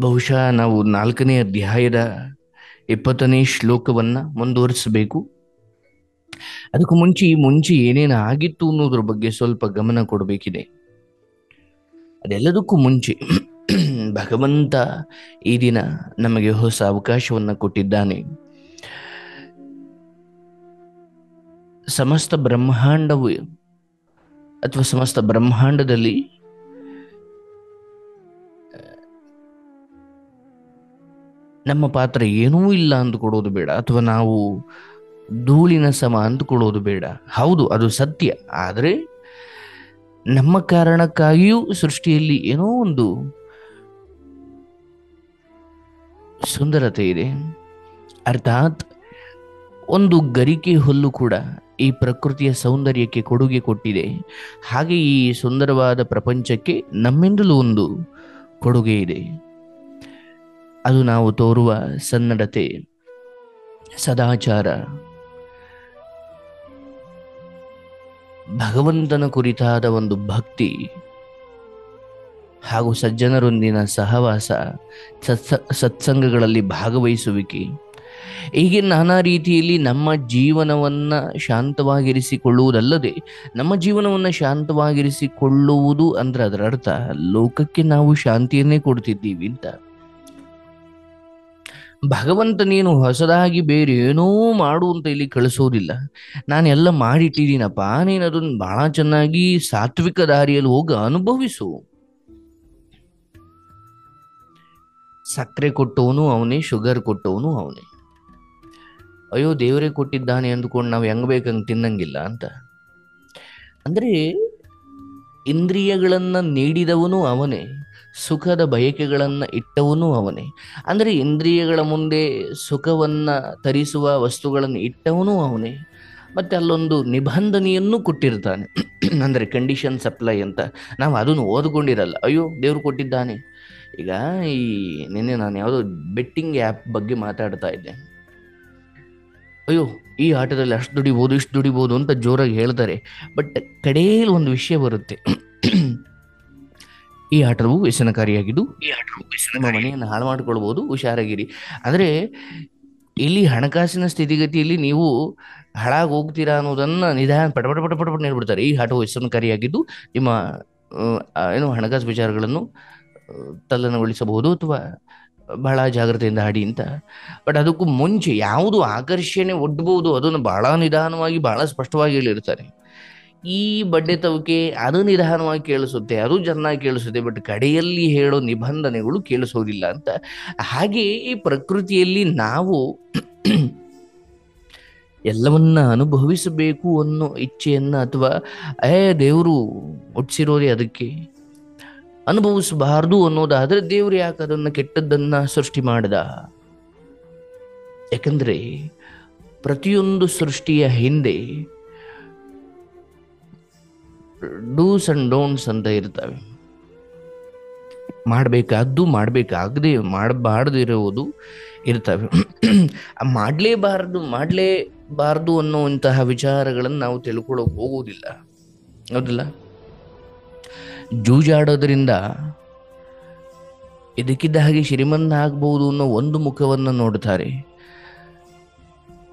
ಬಹುಶಃ ನಾವು ನಾಲ್ಕನೇ ಅಧ್ಯಾಯದ ಇಪ್ಪತ್ತನೇ ಶ್ಲೋಕವನ್ನ ಮುಂದುವರಿಸಬೇಕು. ಅದಕ್ಕೂ ಮುಂಚೆ ಮುಂಚೆ ಏನೇನು ಆಗಿತ್ತು ಅನ್ನೋದ್ರ ಬಗ್ಗೆ ಸ್ವಲ್ಪ ಗಮನ ಕೊಡಬೇಕಿದೆ. ಅದೆಲ್ಲದಕ್ಕೂ ಮುಂಚೆ ಭಗವಂತ ಈ ದಿನ ನಮಗೆ ಹೊಸ ಅವಕಾಶವನ್ನ ಕೊಟ್ಟಿದ್ದಾನೆ. ಸಮಸ್ತ ಬ್ರಹ್ಮಾಂಡವು, ಅಥವಾ ಸಮಸ್ತ ಬ್ರಹ್ಮಾಂಡದಲ್ಲಿ ನಮ್ಮ ಪಾತ್ರ ಏನೂ ಇಲ್ಲ ಅಂದುಕೊಡೋದು ಬೇಡ. ಅಥವಾ ನಾವು ಧೂಳಿನ ಸಮ ಅಂದುಕೊಳ್ಳೋದು ಬೇಡ. ಹೌದು, ಅದು ಸತ್ಯ. ಆದರೆ ನಮ್ಮ ಕಾರಣಕ್ಕಾಗಿಯೂ ಸೃಷ್ಟಿಯಲ್ಲಿ ಏನೋ ಒಂದು ಸುಂದರತೆ ಇದೆ. ಅರ್ಥಾತ್ ಒಂದು ಗರಿಕೆ ಹುಲ್ಲು ಕೂಡ ಈ ಪ್ರಕೃತಿಯ ಸೌಂದರ್ಯಕ್ಕೆ ಕೊಡುಗೆ ಕೊಟ್ಟಿದೆ. ಹಾಗೆ ಈ ಸುಂದರವಾದ ಪ್ರಪಂಚಕ್ಕೆ ನಮ್ಮಿಂದಲೂ ಒಂದು ಕೊಡುಗೆ ಇದೆ. ಅದು ನಾವು ತೋರುವ ಸನ್ನಡತೆ, ಸದಾಚಾರ. ಭಗವಂತನ ಕುರಿತಾದ ಒಂದು ಭಕ್ತಿ ಹಾಗೂ ಸಜ್ಜನರೊಂದಿನ ಸಹವಾಸ, ಸತ್ಸ, ಸತ್ಸಂಗಗಳಲ್ಲಿ ಭಾಗವಹಿಸುವಿಕೆ. ಹೀಗೆ ನಾನಾ ರೀತಿಯಲ್ಲಿ ನಮ್ಮ ಜೀವನವನ್ನ ಶಾಂತವಾಗಿರಿಸಿಕೊಳ್ಳುವುದಲ್ಲದೆ, ನಮ್ಮ ಜೀವನವನ್ನು ಶಾಂತವಾಗಿರಿಸಿಕೊಳ್ಳುವುದು ಅಂದ್ರೆ ಅದರ ಅರ್ಥ, ಲೋಕಕ್ಕೆ ನಾವು ಶಾಂತಿಯನ್ನೇ ಕೊಡ್ತಿದ್ದೀವಿ ಅಂತ. ಭಗವಂತ ನೀನು ಹೊಸದಾಗಿ ಬೇರೆ ಏನೋ ಮಾಡು ಅಂತ ಇಲ್ಲಿ ಕಳಿಸೋದಿಲ್ಲ. ನಾನು ಎಲ್ಲ ಮಾಡಿಟ್ಟಿದ್ದೀನಪ್ಪ, ನೀನು ಅದನ್ನ ಬಹಳ ಚೆನ್ನಾಗಿ ಸಾತ್ವಿಕ ದಾರಿಯಲ್ಲಿ ಹೋಗಿ ಅನುಭವಿಸು. ಸಕ್ಕರೆ ಕೊಟ್ಟವನು ಅವನೇ, ಶುಗರ್ ಕೊಟ್ಟವನು ಅವನೇ. ಅಯ್ಯೋ, ದೇವರೇ ಕೊಟ್ಟಿದ್ದಾನೆ ಅಂದ್ಕೊಂಡು ನಾವು ಹೆಂಗ್ ಬೇಕಂಗ್ ತಿನ್ನಂಗಿಲ್ಲ ಅಂತ. ಅಂದ್ರೆ ಇಂದ್ರಿಯಗಳನ್ನ ನೀಡಿದವನು ಅವನೇ. ಸುಖದ ಬಯಕೆಗಳನ್ನು ಇಟ್ಟವನು ಅವನೇ. ಅಂದರೆ ಇಂದ್ರಿಯಗಳ ಮುಂದೆ ಸುಖವನ್ನ ತರಿಸುವ ವಸ್ತುಗಳನ್ನು ಇಟ್ಟವನು ಅವನೇ. ಮತ್ತು ಅಲ್ಲೊಂದು ನಿಬಂಧನೆಯನ್ನು ಕೊಟ್ಟಿರ್ತಾನೆ. ಅಂದರೆ ಕಂಡೀಷನ್ ಸಪ್ಲೈ ಅಂತ. ನಾವು ಅದನ್ನು ಓದ್ಕೊಂಡಿರಲ್ಲ. ಅಯ್ಯೋ, ದೇವ್ರು ಕೊಟ್ಟಿದ್ದಾನೆ. ಈಗ ಈ ನಿನ್ನೆ ನಾನು ಯಾವುದೋ ಬೆಟ್ಟಿಂಗ್ ಆ್ಯಪ್ ಬಗ್ಗೆ ಮಾತಾಡ್ತಾ ಇದ್ದೆ. ಅಯ್ಯೋ, ಈ ಆಟದಲ್ಲಿ ಅಷ್ಟು ದುಡಿಬೋದು, ಇಷ್ಟು ದುಡಿಬೋದು ಅಂತ ಜೋರಾಗಿ ಹೇಳ್ತಾರೆ. ಬಟ್ ಕಡೆಯಲ್ಲಿ ಒಂದು ವಿಷಯ ಬರುತ್ತೆ. ಈ ಆಟವು ವ್ಯಸನಕಾರಿಯಾಗಿದ್ದು ಈ ಆಟವು ನಮ್ಮ ಮನೆಯನ್ನು ಹಾಳು ಮಾಡಿಕೊಳ್ಬಹುದು ಹುಷಾರಾಗಿರಿ. ಆದರೆ ಇಲ್ಲಿ ಹಣಕಾಸಿನ ಸ್ಥಿತಿಗತಿಯಲ್ಲಿ ನೀವು ಹಾಳಾಗಿ ಹೋಗ್ತೀರಾ ಅನ್ನೋದನ್ನ ನಿಧಾನ ಪಟ ಪಟ ಪಟ ಪಟ ಪಟ ಹೇಳ್ಬಿಡ್ತಾರೆ. ಈ ಆಟವು ವ್ಯಸನಕಾರಿಯಾಗಿದ್ದು ನಿಮ್ಮ ಏನು ಹಣಕಾಸು ವಿಚಾರಗಳನ್ನು ತಲ್ಲನಗೊಳಿಸಬಹುದು ಅಥವಾ ಬಹಳ ಜಾಗ್ರತೆಯಿಂದ ಆಡಿ ಅಂತ. ಬಟ್ ಅದಕ್ಕೂ ಮುಂಚೆ ಯಾವುದು ಆಕರ್ಷಣೆ ಒಡ್ಬೋದು ಅದನ್ನು ಬಹಳ ನಿಧಾನವಾಗಿ ಬಹಳ ಸ್ಪಷ್ಟವಾಗಿ ಹೇಳಿರ್ತಾರೆ. ಈ ಬಡ್ಡೆ ತವಕೆ ಅದು ನಿಧಾನವಾಗಿ ಕೇಳಿಸುತ್ತೆ, ಅದು ಚೆನ್ನಾಗಿ ಕೇಳಿಸುತ್ತೆ ಬಟ್ ಕಡೆಯಲ್ಲಿ ಹೇಳೋ ನಿಬಂಧನೆಗಳು ಕೇಳಿಸೋದಿಲ್ಲ ಅಂತ. ಹಾಗೆ ಈ ಪ್ರಕೃತಿಯಲ್ಲಿ ನಾವು ಎಲ್ಲವನ್ನ ಅನುಭವಿಸಬೇಕು ಅನ್ನೋ ಇಚ್ಛೆಯನ್ನ ಅಥವಾ, ಏ ದೇವರು ಹುಟ್ಟಿಸಿರೋದೇ ಅದಕ್ಕೆ? ಅನುಭವಿಸಬಾರದು ಅನ್ನೋದಾದ್ರೆ ದೇವ್ರು ಯಾಕೆ ಅದನ್ನ ಕೆಟ್ಟದ್ದನ್ನ ಸೃಷ್ಟಿ ಮಾಡಿದ? ಯಾಕಂದ್ರೆ ಪ್ರತಿಯೊಂದು ಸೃಷ್ಟಿಯ ಹಿಂದೆ ಡೂಸ್ ಅಂಡ್ ಡೋಂಟ್ಸ್ ಅಂತ ಇರ್ತವೆ. ಮಾಡಬೇಕಾದ್ದು ಮಾಡಬೇಕಾಗದೆ ಮಾಡಬಾರ್ದಿರುವುದು ಇರ್ತವೆ. ಮಾಡಲೇಬಾರದು ಮಾಡಲೇಬಾರದು ಅನ್ನುವಂತಹ ವಿಚಾರಗಳನ್ನು ನಾವು ತಿಳ್ಕೊಳ್ಳೋಕೆ ಹೋಗುವುದಿಲ್ಲ. ಹೌದಿಲ್ಲ? ಜೂಜಾಡೋದ್ರಿಂದ ಇದಕ್ಕಿದ್ದ ಹಾಗೆ ಶ್ರೀಮಂತ ಆಗ್ಬೋದು ಅನ್ನೋ ಒಂದು ಮುಖವನ್ನು ನೋಡ್ತಾರೆ.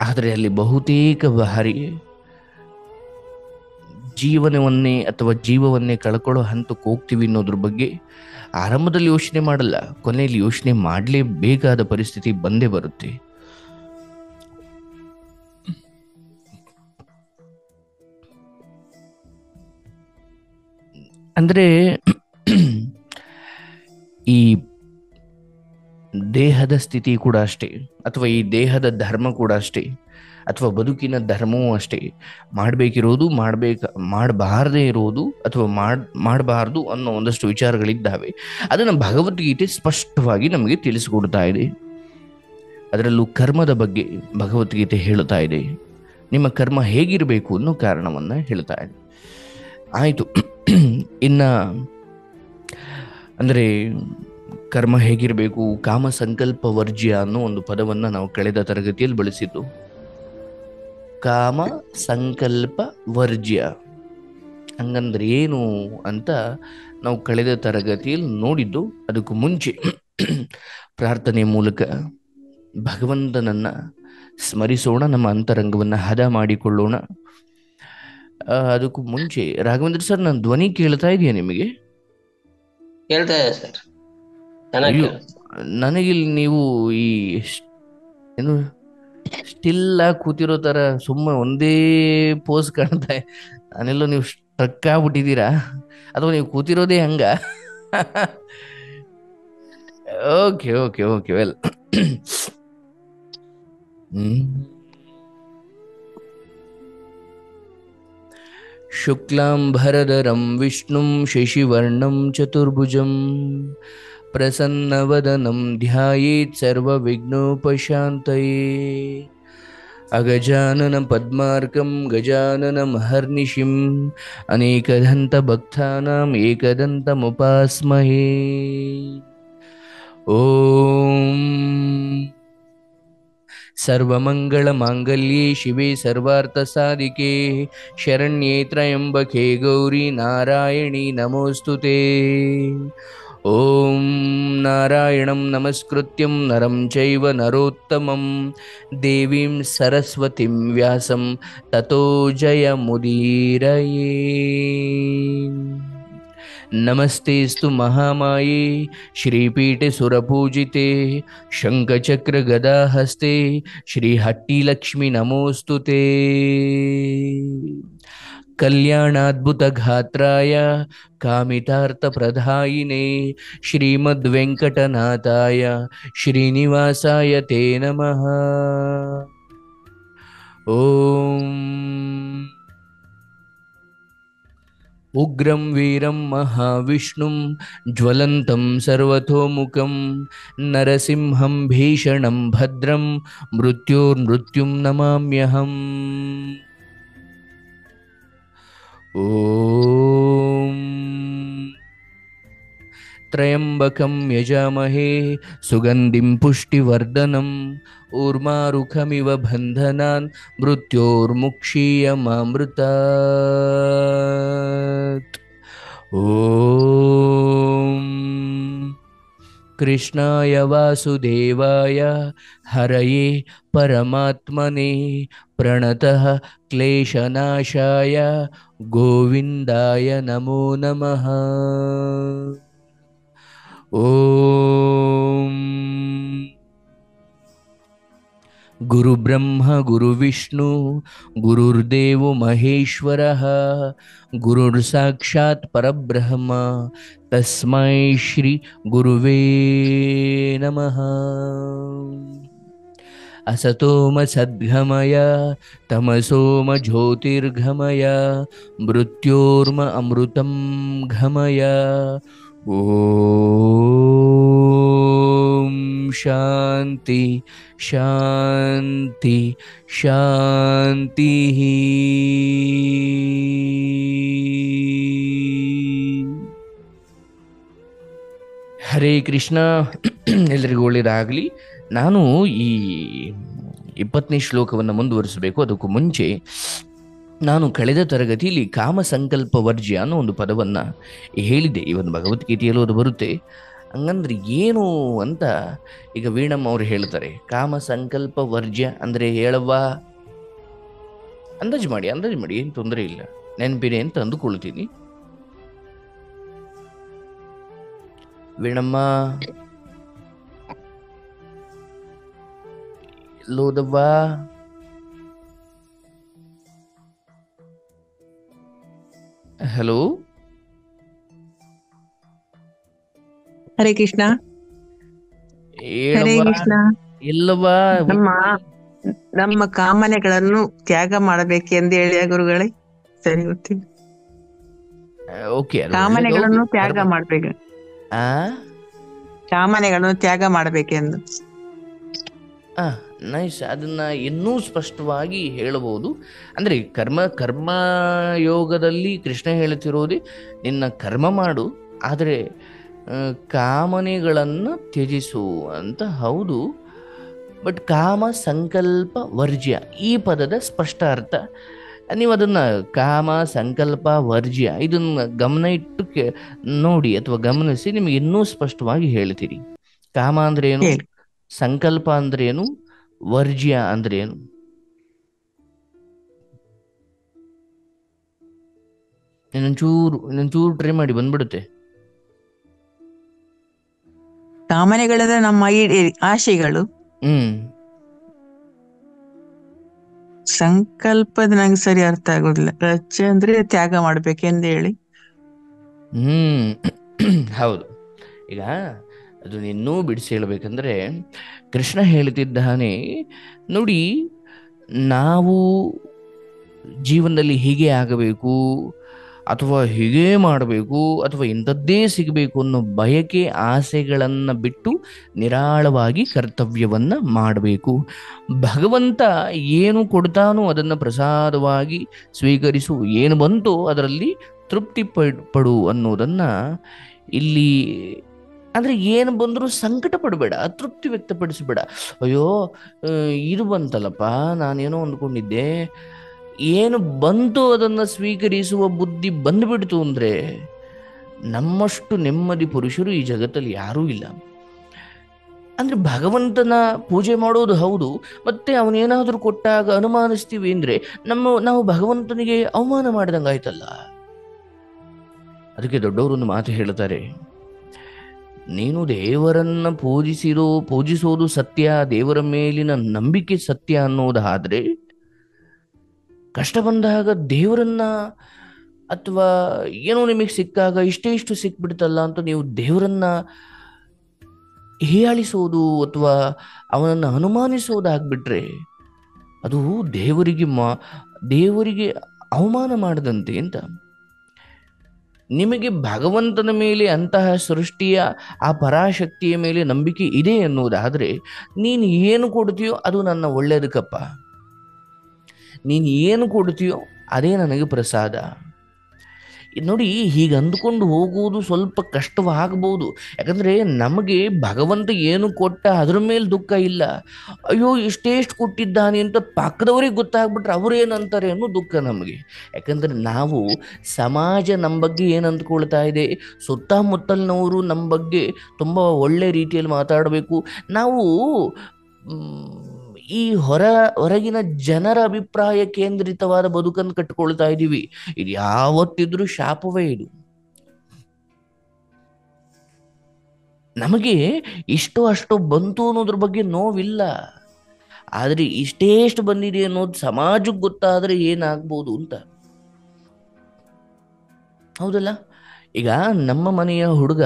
ಆದರೆ ಅಲ್ಲಿ ಬಹುತೇಕ ಬಾರಿ ಜೀವನವನ್ನೇ ಅಥವಾ ಜೀವವನ್ನೇ ಕಳ್ಕೊಳ್ಳೋ ಹಂತಕ್ಕೆ ಹೋಗ್ತೀವಿ ಅನ್ನೋದ್ರ ಬಗ್ಗೆ ಆರಂಭದಲ್ಲಿ ಯೋಚನೆ ಮಾಡಲ್ಲ, ಕೊನೆಯಲ್ಲಿ ಯೋಚನೆ ಮಾಡಲೇಬೇಕಾದ ಪರಿಸ್ಥಿತಿ ಬಂದೇ ಬರುತ್ತೆ. ಅಂದ್ರೆ ಈ ದೇಹದ ಸ್ಥಿತಿ ಕೂಡ ಅಷ್ಟೇ, ಅಥವಾ ಈ ದೇಹದ ಧರ್ಮ ಕೂಡ ಅಷ್ಟೇ. ಅಥವಾ ಬದುಕಿನ ಧರ್ಮವೂ ಅಷ್ಟೇ. ಮಾಡಬೇಕಿರೋದು ಮಾಡಬೇಕು, ಮಾಡಬಾರದೇ ಇರೋದು ಅಥವಾ ಮಾಡ್, ಮಾಡಬಾರ್ದು ಅನ್ನೋ ಒಂದಷ್ಟು ವಿಚಾರಗಳಿದ್ದಾವೆ. ಅದನ್ನು ಭಗವದ್ಗೀತೆ ಸ್ಪಷ್ಟವಾಗಿ ನಮಗೆ ತಿಳಿಸಿಕೊಡ್ತಾ ಇದೆ. ಅದರಲ್ಲೂ ಕರ್ಮದ ಬಗ್ಗೆ ಭಗವದ್ಗೀತೆ ಹೇಳುತ್ತಾ ಇದೆ. ನಿಮ್ಮ ಕರ್ಮ ಹೇಗಿರಬೇಕು ಅನ್ನೋ ಕಾರಣವನ್ನು ಹೇಳ್ತಾ ಇದೆ. ಆಯಿತು. ಇನ್ನು ಅಂದರೆ ಕರ್ಮ ಹೇಗಿರಬೇಕು ಕಾಮ ಸಂಕಲ್ಪ ವರ್ಜ್ಯ ಅನ್ನೋ ಒಂದು ಪದವನ್ನು ನಾವು ಕಳೆದ ತರಗತಿಯಲ್ಲಿ ಬಳಸಿದ್ದು. ಕಾಮ ಸಂಕಲ್ಪ ವರ್ಜ್ಯ. ಹಂಗಂದ್ರೆ ಏನು ಅಂತ ನಾವು ಕಳೆದ ತರಗತಿಯಲ್ಲಿ ನೋಡಿದ್ದು ಅದಕ್ಕೂ ಮುಂಚೆ. ಪ್ರಾರ್ಥನೆ ಮೂಲಕ ಭಗವಂತನನ್ನ ಸ್ಮರಿಸೋಣ ನಮ್ಮ ಅಂತರಂಗವನ್ನು ಹದ ಮಾಡಿಕೊಳ್ಳೋಣ. ಅದಕ್ಕೂ ಮುಂಚೆ ರಾಘವೇಂದ್ರ ಸರ್ ನನ್ನ ಧ್ವನಿ ಕೇಳ್ತಾ ಇದೆಯಾ ನಿಮಗೆ? ಕೇಳ್ತಾ ಇದೆ ಸರ್. ನನಗಿಲ್ಲಿ ನೀವು ಈ ಏನು ಸ್ಟಿಲ್ ಆಗಿ ಕೂತಿರೋ ತರ ಸುಮ್ಮ ಒಂದೇ ಪೋಸ್ ಕಾಣ್ತಾ ಇದೆ. ನಾನೆಲ್ಲೋ ನೀವು ಸ್ಟ್ರಕ್ ಆಗ್ಬಿಟ್ಟಿದ್ದೀರಾ ಅಥವಾ ನೀವು ಕೂತಿರೋದೇ ಹಂಗ ಓಕೆ ಓಕೆ ಓಕೆ ವೆಲ್ शुक्लाम्भरधरं विष्णुं शशिवर्णं चतुर्भुजं प्रसन्नवदनं ध्यायेत् सर्वविघ्नोपशान्तये। अगजाननं पद्मार्कं गजाननमहर्निशिम् अनेकदन्तभक्तानाम् एकदन्तमुपास्महे। ॐ सर्वमङ्गलमाङ्गल्ये शिवे सर्वार्थसाधिके शरण्ये त्र्यम्बके गौरी नारायणी नमोऽस्तु ते ॐ नारायणं नमस्कृत्यं नरं चैव नरोत्तमं देवीं सरस्वतीं व्यासं ततो जयमुदीरये। नमस्तेऽस्तु महामाये श्रीपीठे सुरपूजिते शङ्खचक्रगदाहस्ते श्रीहट्टिलक्ष्मि नमोऽस्तु ते। कल्याणाद्भुतगात्राय कामितार्थप्रदायिने श्रीमद्वेङ्कटनाथाय श्रीनिवासाय ते नमः। ॐ उग्रं वीरं महाविष्णुं ज्वलन्तं सर्वतोमुखं नरसिंहं भीषणं भद्रं मृत्योर्मृत्युं नमाम्यहम्। ॐ त्र्यम्बकं यजामहे सुगन्धिं पुष्टिवर्धनम् ऊर्मारुखमिव बन्धनान् मृत्योर्मुक्षीयमामृतात्। ॐ कृष्णाय वासुदेवाय। हरये परमात्मने प्रणतः क्लेशनाशाय। गोविन्दाय नमो नमः। ॐ गुरु ब्रह्म गुरु विष्णु गुरुर्देव महेश्वर, गुरुर्साक्षात् परब्रह्म, तस्मै श्री गुरुवे नमः। असतोमसद्घमय तमसोम ज्योतिर्घमय मृत्योर्म अमृतं घमय। ओ ಓಂ ಶಾಂತಿ ಶಾಂತಿ ಶಾಂತಿ. ಹರೇ ಕೃಷ್ಣ ಎಲ್ಲರಿಗೂ ಒಳ್ಳೆಯದಾಗಲಿ. ನಾನು ಈ ಇಪ್ಪತ್ತನೇ ಶ್ಲೋಕವನ್ನು ಮುಂದುವರಿಸಬೇಕು. ಅದಕ್ಕೂ ಮುಂಚೆ ನಾನು ಕಳೆದ ತರಗತಿಯಲ್ಲಿ ಕಾಮ ಸಂಕಲ್ಪ ವರ್ಜ್ಯ ಅನ್ನೋ ಒಂದು ಪದವನ್ನು ಹೇಳಿದೆ ಇವನ್ ಭಗವದ್ಗೀತೆಯಲ್ಲೂ ಅದು ಬರುತ್ತೆ. ಹಂಗಂದ್ರೆ ಏನು ಅಂತ ಈಗ ವೀಣಮ್ಮ ಅವ್ರು ಹೇಳ್ತಾರೆ ಕಾಮ ಸಂಕಲ್ಪ ವರ್ಜ್ಯ ಅಂದರೆ ಹೇಳವ್ವ? ಅಂದಾಜು ಮಾಡಿ ಅಂದಾಜು ಮಾಡಿ, ಏನು ತೊಂದರೆ ಇಲ್ಲ. ನೆನಪಿದೆ ಅಂತ ಅಂದುಕೊಳ್ತೀನಿ. ವೀಣಮ್ಮ? ಎಲ್ಲೋದವ್ವ? ಹಲೋ? ಹರೇ ಕೃಷ್ಣ. ಹರೇ ಕೃಷ್ಣ. ಇಲ್ಲವಾ ನಮ್ಮ ನಮ್ಮ ಕಾಮನೆಗಳನ್ನು ತ್ಯಾಗ ಮಾಡಬೇಕೆಂದು ಹೇಳಿ ಗುರುಗಳೇ. ಸರಿ ಗೊತ್ತಿಲ್ಲ ಓಕೆ ಕಾಮನೆಗಳನ್ನು ತ್ಯಾಗ ಮಾಡಬೇಕು. ಆ? ಕಾಮನೆಗಳನ್ನು ತ್ಯಾಗ ಮಾಡಬೇಕೆಂದು ಆ ನೈಸ್ ಅದನ್ನ ಇನ್ನೂ ಸ್ಪಷ್ಟವಾಗಿ ಹೇಳಬಹುದು. ಅಂದ್ರೆ ಕರ್ಮ ಕರ್ಮ ಯೋಗದಲ್ಲಿ ಕೃಷ್ಣ ಹೇಳ್ತಿರೋದೇ ನಿನ್ನ ಕರ್ಮ ಮಾಡು. ಆದರೆ ಕಾಮನೆಗಳನ್ನು ತ್ಯಜಿಸು ಅಂತ ಹೌದು. ಬಟ್ ಕಾಮ ಸಂಕಲ್ಪ ವರ್ಜ್ಯ ಈ ಪದದ ಸ್ಪಷ್ಟ ಅರ್ಥ. ನೀವು ಅದನ್ನು ಕಾಮ ಸಂಕಲ್ಪ ವರ್ಜ್ಯ ಇದನ್ನ ಗಮನ ಇಟ್ಟು ಕೆ ನೋಡಿ ಅಥವಾ ಗಮನಿಸಿ ನಿಮಗೆ ಇನ್ನೂ ಸ್ಪಷ್ಟವಾಗಿ ಹೇಳ್ತೀರಿ. ಕಾಮ ಅಂದ್ರೆ ಏನು? ಸಂಕಲ್ಪ ಅಂದ್ರೆ ಏನು? ವರ್ಜ್ಯ ಅಂದ್ರೆ ಏನು? ಇನ್ನೊಂಚೂರು ಇನ್ನೊಂಚೂರು ಟ್ರೈ ಮಾಡಿ ಬಂದ್ಬಿಡುತ್ತೆ. ಕಾಮನೆಗಳೆಂದ್ರೆ ನಮ್ಮ ಆಶೆಗಳು ಸಂಕಲ್ಪದ ನಂಗೆ ಸರಿ ಅರ್ಥ ಆಗೋದಿಲ್ಲ. ರಚೆ ಅಂದ್ರೆ ತ್ಯಾಗ ಮಾಡ್ಬೇಕೆಂದು ಹೇಳಿ. ಹ್ಮ್. ಹೌದು. ಈಗ ಅದು ಇನ್ನೂ ಬಿಡಿಸಿ ಹೇಳ್ಬೇಕಂದ್ರೆ ಕೃಷ್ಣ ಹೇಳ್ತಿದ್ದಾನೆ ನೋಡಿ ನಾವು ಜೀವನದಲ್ಲಿ ಹೀಗೆ ಆಗಬೇಕು. ಅಥವಾ ಹೀಗೆ ಮಾಡಬೇಕು ಅಥವಾ ಇಂಥದ್ದೇ ಸಿಗಬೇಕು ಅನ್ನೋ ಬಯಕೆ, ಆಸೆಗಳನ್ನು ಬಿಟ್ಟು ನಿರಾಳವಾಗಿ ಕರ್ತವ್ಯವನ್ನು ಮಾಡಬೇಕು. ಭಗವಂತ ಏನು ಕೊಡ್ತಾನೋ ಅದನ್ನು ಪ್ರಸಾದವಾಗಿ ಸ್ವೀಕರಿಸು, ಏನು ಬಂತೋ ಅದರಲ್ಲಿ ತೃಪ್ತಿ ಪಡು ಅನ್ನೋದನ್ನು ಇಲ್ಲಿ ಅಂದರೆ ಏನು ಬಂದರೂ ಸಂಕಟ ಪಡಬೇಡ, ಅತೃಪ್ತಿ ವ್ಯಕ್ತಪಡಿಸಬೇಡ. ಅಯ್ಯೋ ಇದು ಬಂತಲ್ಲಪ್ಪ, ನಾನೇನೋ ಅಂದ್ಕೊಂಡಿದ್ದೆ ಏನು ಬಂತು ಅದನ್ನು ಸ್ವೀಕರಿಸುವ ಬುದ್ಧಿ ಬಂದುಬಿಡ್ತು ಅಂದರೆ ನಮ್ಮಷ್ಟು ನೆಮ್ಮದಿ ಪುರುಷರು ಈ ಜಗತ್ತಲ್ಲಿ ಯಾರೂ ಇಲ್ಲ. ಅಂದರೆ ಭಗವಂತನ ಪೂಜೆ ಮಾಡೋದು ಹೌದು, ಮತ್ತೆ ಅವನೇನಾದರೂ ಕೊಟ್ಟಾಗ ಅನುಮಾನಿಸ್ತೀವಿ ಅಂದರೆ ನಮ್ಮ, ನಾವು ಭಗವಂತನಿಗೆ ಅವಮಾನ ಮಾಡಿದಂಗಾಯ್ತಲ್ಲ ಅದಕ್ಕೆ ದೊಡ್ಡವರು ಒಂದು ಮಾತು ಹೇಳ್ತಾರೆ, ನೀನು ದೇವರನ್ನ ಪೂಜಿಸಿರೋ, ಪೂಜಿಸೋದು ಸತ್ಯ, ದೇವರ ಮೇಲಿನ ನಂಬಿಕೆ ಸತ್ಯ ಅನ್ನೋದಾದ್ರೆ ಕಷ್ಟ ಬಂದಾಗ ದೇವರನ್ನ ಅಥವಾ ಏನೋ ನಿಮಗೆ ಸಿಕ್ಕಾಗ ಇಷ್ಟೇ ಇಷ್ಟು ಸಿಕ್ಬಿಡ್ತಲ್ಲ ಅಂತ ನೀವು ದೇವರನ್ನ ಹೀಯಾಳಿಸೋದು ಅಥವಾ ಅವನನ್ನು ಅನುಮಾನಿಸೋದಾಗ್ಬಿಟ್ರೆ ಅದು ದೇವರಿಗೆ ಮಾ, ದೇವರಿಗೆ ಅವಮಾನ ಮಾಡದಂತೆ ಅಂತ. ನಿಮಗೆ ಭಗವಂತನ ಮೇಲೆ ಅಂತಹ ಸೃಷ್ಟಿಯ ಆ ಪರಾಶಕ್ತಿಯ ಮೇಲೆ ನಂಬಿಕೆ ಇದೆ ಎನ್ನುವುದಾದರೆ ನೀನು ಏನು ಕೊಡ್ತೀಯೋ ಅದು ನನ್ನ ಒಳ್ಳೆಯದಕ್ಕಪ್ಪ ನೀನು ಏನು ಕೊಡ್ತೀಯೋ ಅದೇ ನನಗೆ ಪ್ರಸಾದ. ನೋಡಿ ಹೀಗೆ ಅಂದುಕೊಂಡು ಹೋಗುವುದು ಸ್ವಲ್ಪ ಕಷ್ಟವಾಗಬಹುದು ಯಾಕಂದರೆ ನಮಗೆ ಭಗವಂತ ಏನು ಕೊಟ್ಟ ಅದ್ರ ಮೇಲೆ ದುಃಖ ಇಲ್ಲ. ಅಯ್ಯೋ, ಇಷ್ಟೇಷ್ಟು ಕೊಟ್ಟಿದ್ದಾನೆ ಅಂತ ಪಕ್ಕದವ್ರಿಗೆ ಗೊತ್ತಾಗ್ಬಿಟ್ರೆ ಅವ್ರು ಏನಂತಾರೆ ಅನ್ನೋ ದುಃಖ ನಮಗೆ. ಯಾಕಂದ್ರೆ ನಾವು ಸಮಾಜ ನಮ್ಮ ಬಗ್ಗೆ ಏನು ಅಂದ್ಕೊಳ್ತಾ ಇದೆ? ಸುತ್ತಮುತ್ತಲಿನವರು ನಮ್ಮ ಬಗ್ಗೆ ತುಂಬ ಒಳ್ಳೆ ರೀತಿಯಲ್ಲಿ ಮಾತಾಡಬೇಕು. ನಾವು ಈ ಹೊರ, ಹೊರಗಿನ ಜನರ ಅಭಿಪ್ರಾಯ ಕೇಂದ್ರಿತವಾದ ಬದುಕನ್ನು ಕಟ್ಟಿಕೊಳ್ತಾ ಇದ್ದೀವಿ ಇದು ಯಾವತ್ತಿದ್ರೂ ಶಾಪವೇ ಇದು. ನಮಗೆ ಇಷ್ಟು ಅಷ್ಟು ಬಂತು ಅನ್ನೋದ್ರ ಬಗ್ಗೆ ನೋವಿಲ್ಲ. ಆದರೆ ಇಷ್ಟೇಷ್ಟು ಬಂದಿದೆ ಅನ್ನೋದು ಸಮಾಜಕ್ಕೆ ಗೊತ್ತಾದರೆ ಏನಾಗ್ಬೋದು ಅಂತ. ಹೌದಲ್ಲ? ಈಗ ನಮ್ಮ ಮನೆಯ ಹುಡುಗ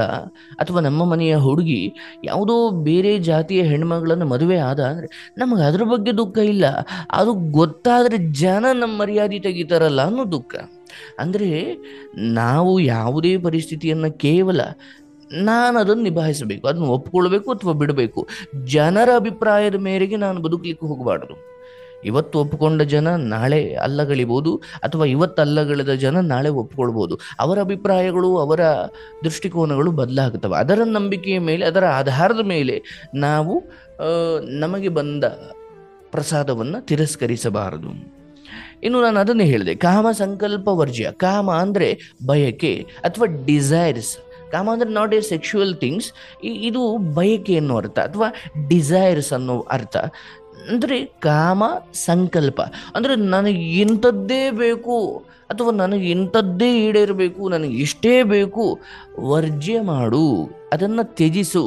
ಅಥವಾ ನಮ್ಮ ಮನೆಯ ಹುಡುಗಿ ಯಾವುದೋ ಬೇರೆ ಜಾತಿಯ ಹೆಣ್ಮಗಳನ್ನು ಮದುವೆ ಆದ ಅಂದರೆ ನಮಗೆ ಅದ್ರ ಬಗ್ಗೆ ದುಃಖ ಇಲ್ಲ. ಅದು ಗೊತ್ತಾದರೆ ಜನ ನಮ್ಮ ಮರ್ಯಾದೆ ತೆಗಿತಾರಲ್ಲ ಅನ್ನೋ ದುಃಖ. ಅಂದರೆ ನಾವು ಯಾವುದೇ ಪರಿಸ್ಥಿತಿಯನ್ನು ಕೇವಲ ನಾನು ಅದನ್ನು ನಿಭಾಯಿಸಬೇಕು, ಅದನ್ನು ಒಪ್ಕೊಳ್ಬೇಕು ಅಥವಾ ಬಿಡಬೇಕು. ಜನರ ಅಭಿಪ್ರಾಯದ ಮೇರೆಗೆ ನಾನು ಬದುಕಲಿಕ್ಕೆ ಹೋಗಬಾರ್ದು. ಇವತ್ತು ಒಪ್ಪಿಕೊಂಡ ಜನ ನಾಳೆ ಅಲ್ಲಗಳಿಬೋದು ಅಥವಾ ಇವತ್ತು ಅಲ್ಲಗಳಿದ ಜನ ನಾಳೆ ಒಪ್ಕೊಳ್ಬೋದು ಅವರ ಅಭಿಪ್ರಾಯಗಳು, ಅವರ ದೃಷ್ಟಿಕೋನಗಳು ಬದಲಾಗುತ್ತವೆ. ಅದರ ನಂಬಿಕೆಯ ಮೇಲೆ, ಅದರ ಆಧಾರದ ಮೇಲೆ ನಾವು ನಮಗೆ ಬಂದ ಪ್ರಸಾದವನ್ನು ತಿರಸ್ಕರಿಸಬಾರದು. ಇನ್ನು ನಾನು ಅದನ್ನೇ ಹೇಳಿದೆ. ಕಾಮ ಸಂಕಲ್ಪ ವರ್ಜ್ಯ, ಕಾಮ ಅಂದರೆ ಬಯಕೆ ಅಥವಾ ಡಿಸೈರ್ಸ್ ಕಾಮ ಅಂದರೆ ನಾಟ್ ಎ ಸೆಕ್ಷುವಲ್ ಥಿಂಗ್ಸ್ ಇದು ಬಯಕೆ ಅನ್ನೋ ಅರ್ಥ ಅಥವಾ ಡಿಸೈರ್ಸ್ ಅನ್ನೋ ಅರ್ಥ. ಅಂದರೆ ಕಾಮ ಸಂಕಲ್ಪ. ಅಂದರೆ ನನಗೆ ಇಂಥದ್ದೇ ಬೇಕು ಅಥವಾ ನನಗೆ ಇಂಥದ್ದೇ ಈಡೇರಬೇಕು, ನನಗೆ ಇಷ್ಟೇ ಬೇಕು, ವರ್ಜ್ಯ ಮಾಡು, ಅದನ್ನು ತ್ಯಜಿಸು.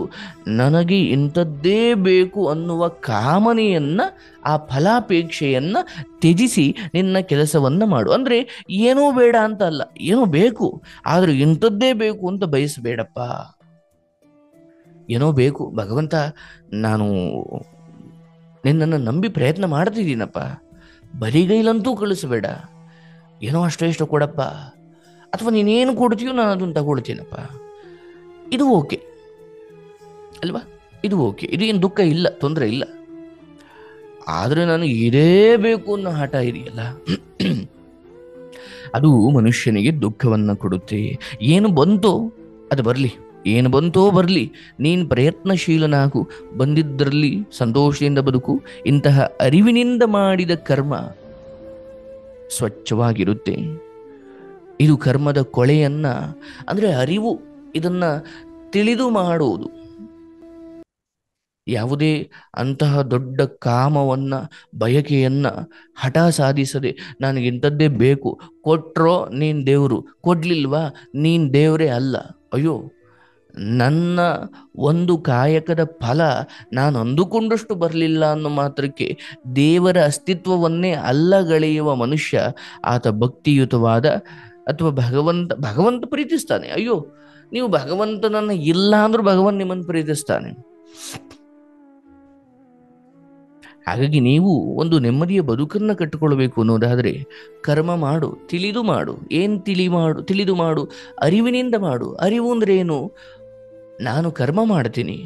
ನನಗೆ ಇಂಥದ್ದೇ ಬೇಕು ಅನ್ನುವ ಕಾಮನೆಯನ್ನು, ಆ ಫಲಾಪೇಕ್ಷೆಯನ್ನು ತ್ಯಜಿಸಿ ನಿನ್ನ ಕೆಲಸವನ್ನು ಮಾಡು. ಅಂದರೆ ಏನೂ ಬೇಡ ಅಂತ ಅಲ್ಲ, ಏನೋ ಬೇಕು, ಆದರೆ ಇಂಥದ್ದೇ ಬೇಕು ಅಂತ ಬಯಸಬೇಡಪ್ಪ. ಏನೋ ಬೇಕು. ಭಗವಂತ, ನಾನು ನಿನ್ನನ್ನು ನಂಬಿ ಪ್ರಯತ್ನ ಮಾಡ್ತಿದ್ದೀನಪ್ಪ ಬರಿಗೈಲಂತೂ ಕಳಿಸಬೇಡ. ಏನೋ ಅಷ್ಟೋ ಇಷ್ಟೋ ಕೊಡಪ್ಪ. ಅಥವಾ ನೀನೇನು ಕೊಡ್ತೀಯೋ ನಾನು ಅದನ್ನು ತಗೊಳ್ತೀನಪ್ಪ. ಇದು ಓಕೆ. ಅಲ್ವಾ? ಇದು ಓಕೆ. ಇದು ಏನು ದುಃಖ ಇಲ್ಲ, ತೊಂದರೆ ಇಲ್ಲ. ಆದರೆ ನಾನು ಇದೇ ಬೇಕು ಅನ್ನೋ ಹಠ ಇದೆಯಲ್ಲ? ಅದು ಮನುಷ್ಯನಿಗೆ ದುಃಖವನ್ನು ಕೊಡುತ್ತೆ. ಏನು ಬಂತೋ ಅದು ಬರಲಿ. ಏನು ಬಂತೋ ಬರಲಿ, ನೀನು ಪ್ರಯತ್ನಶೀಲನಾಗು. ಬಂದಿದ್ದರಲ್ಲಿ ಸಂತೋಷದಿಂದ ಬದುಕು, ಇಂತಹ ಅರಿವಿನಿಂದ ಮಾಡಿದ ಕರ್ಮ ಸ್ವಚ್ಛವಾಗಿರುತ್ತೆ. ಇದು ಕರ್ಮದ ಕೊಳೆಯನ್ನು, ಅಂದರೆ ಅರಿವು, ಇದನ್ನ ತಿಳಿದು ಮಾಡುವುದು ಯಾವುದೇ ಅಂತಹ ದೊಡ್ಡ ಕಾಮವನ್ನ, ಬಯಕೆಯನ್ನ ಹಠ ಸಾಧಿಸದೆ ನನಗಿಂಥದ್ದೇ ಬೇಕು, ಕೊಟ್ರೋ ನೀನು ದೇವರು, ಕೊಡ್ಲಿಲ್ವಾ, ನೀನು ದೇವರೇ ಅಲ್ಲ. ಅಯ್ಯೋ ನನ್ನ ಒಂದು ಕಾಯಕದ ಫಲ ನಾನು ಅಂದುಕೊಂಡಷ್ಟು ಬರಲಿಲ್ಲ ಅನ್ನೋ ಮಾತ್ರಕ್ಕೆ ದೇವರ ಅಸ್ತಿತ್ವವನ್ನೇ ಅಲ್ಲಗಳೆಯುವ ಮನುಷ್ಯ ಆತ ಭಕ್ತಿಯುತವಾದ ಅಥವಾ ಭಗವಂತ ಭಗವಂತ ಪ್ರೀತಿಸ್ತಾನೆ. ಅಯ್ಯೋ, ನೀವು ಭಗವಂತನನ್ನು ಇಲ್ಲ ಅಂದ್ರೂ ಭಗವಂತ ನಿಮ್ಮನ್ನು ಪ್ರೀತಿಸ್ತಾನೆ. ಹಾಗಾಗಿ ನೀವು ಒಂದು ನೆಮ್ಮದಿಯ ಬದುಕನ್ನು ಕಟ್ಟಿಕೊಳ್ಬೇಕು ಅನ್ನೋದಾದರೆ ಕರ್ಮ ಮಾಡು, ತಿಳಿದು ಮಾಡು. ಏನು ತಿಳಿ ಮಾಡು, ತಿಳಿದು ಮಾಡು, ಅರಿವಿನಿಂದ ಮಾಡು. ಅರಿವು ಅಂದ್ರೆ ಏನು? ನಾನು ಕರ್ಮ ಮಾಡ್ತೀನಿ,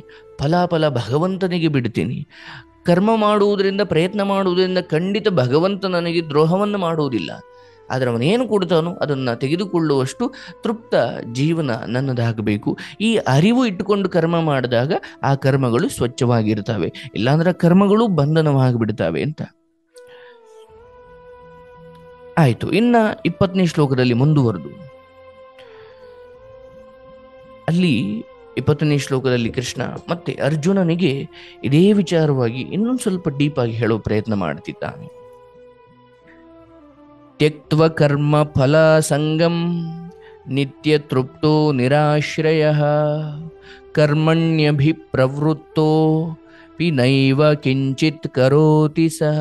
ಫಲಾಫಲ ಭಗವಂತನಿಗೆ ಬಿಡ್ತೀನಿ. ಕರ್ಮ ಮಾಡುವುದರಿಂದ, ಪ್ರಯತ್ನ ಮಾಡುವುದರಿಂದ ಖಂಡಿತ ಭಗವಂತ ನನಗೆ ದ್ರೋಹವನ್ನು ಮಾಡುವುದಿಲ್ಲ. ಆದರೆ ಅವನೇನು ಕೊಡ್ತಾನೋ ಅದನ್ನು ತೆಗೆದುಕೊಳ್ಳುವಷ್ಟು ತೃಪ್ತ ಜೀವನ ನನ್ನದಾಗಬೇಕು. ಈ ಅರಿವು ಇಟ್ಟುಕೊಂಡು ಕರ್ಮ ಮಾಡಿದಾಗ ಆ ಕರ್ಮಗಳು ಸ್ವಚ್ಛವಾಗಿರ್ತವೆ ಇಲ್ಲಾಂದ್ರೆ ಕರ್ಮಗಳು ಬಂಧನವಾಗಿಬಿಡ್ತವೆ ಅಂತ. ಆಯಿತು, ಇನ್ನ ಇಪ್ಪತ್ತನೇ ಶ್ಲೋಕದಲ್ಲಿ ಮುಂದುವರೆದು. ಅಲ್ಲಿ ಇಪ್ಪತ್ತನೇ ಶ್ಲೋಕದಲ್ಲಿ ಕೃಷ್ಣ, ಮತ್ತೆ ಅರ್ಜುನನಿಗೆ ಇದೇ ವಿಚಾರವಾಗಿ ಇನ್ನೊಂದು ಸ್ವಲ್ಪ ಡೀಪ್ ಆಗಿ ಹೇಳೋ ಪ್ರಯತ್ನ ಮಾಡ್ತಿದ್ದಾನೆ. ತ್ಯಕ್ತ್ವ ಕರ್ಮ ಫಲ ಸಂಗಂ ನಿತ್ಯ ತೃಪ್ತೋ ನಿರಾಶ್ರಯ ಕರ್ಮಣ್ಯಭಿಪ್ರವೃತ್ತೋ ವಿನೈವ ಕಿಂಚಿತ್ ಕರೋತಿ ಸಹ,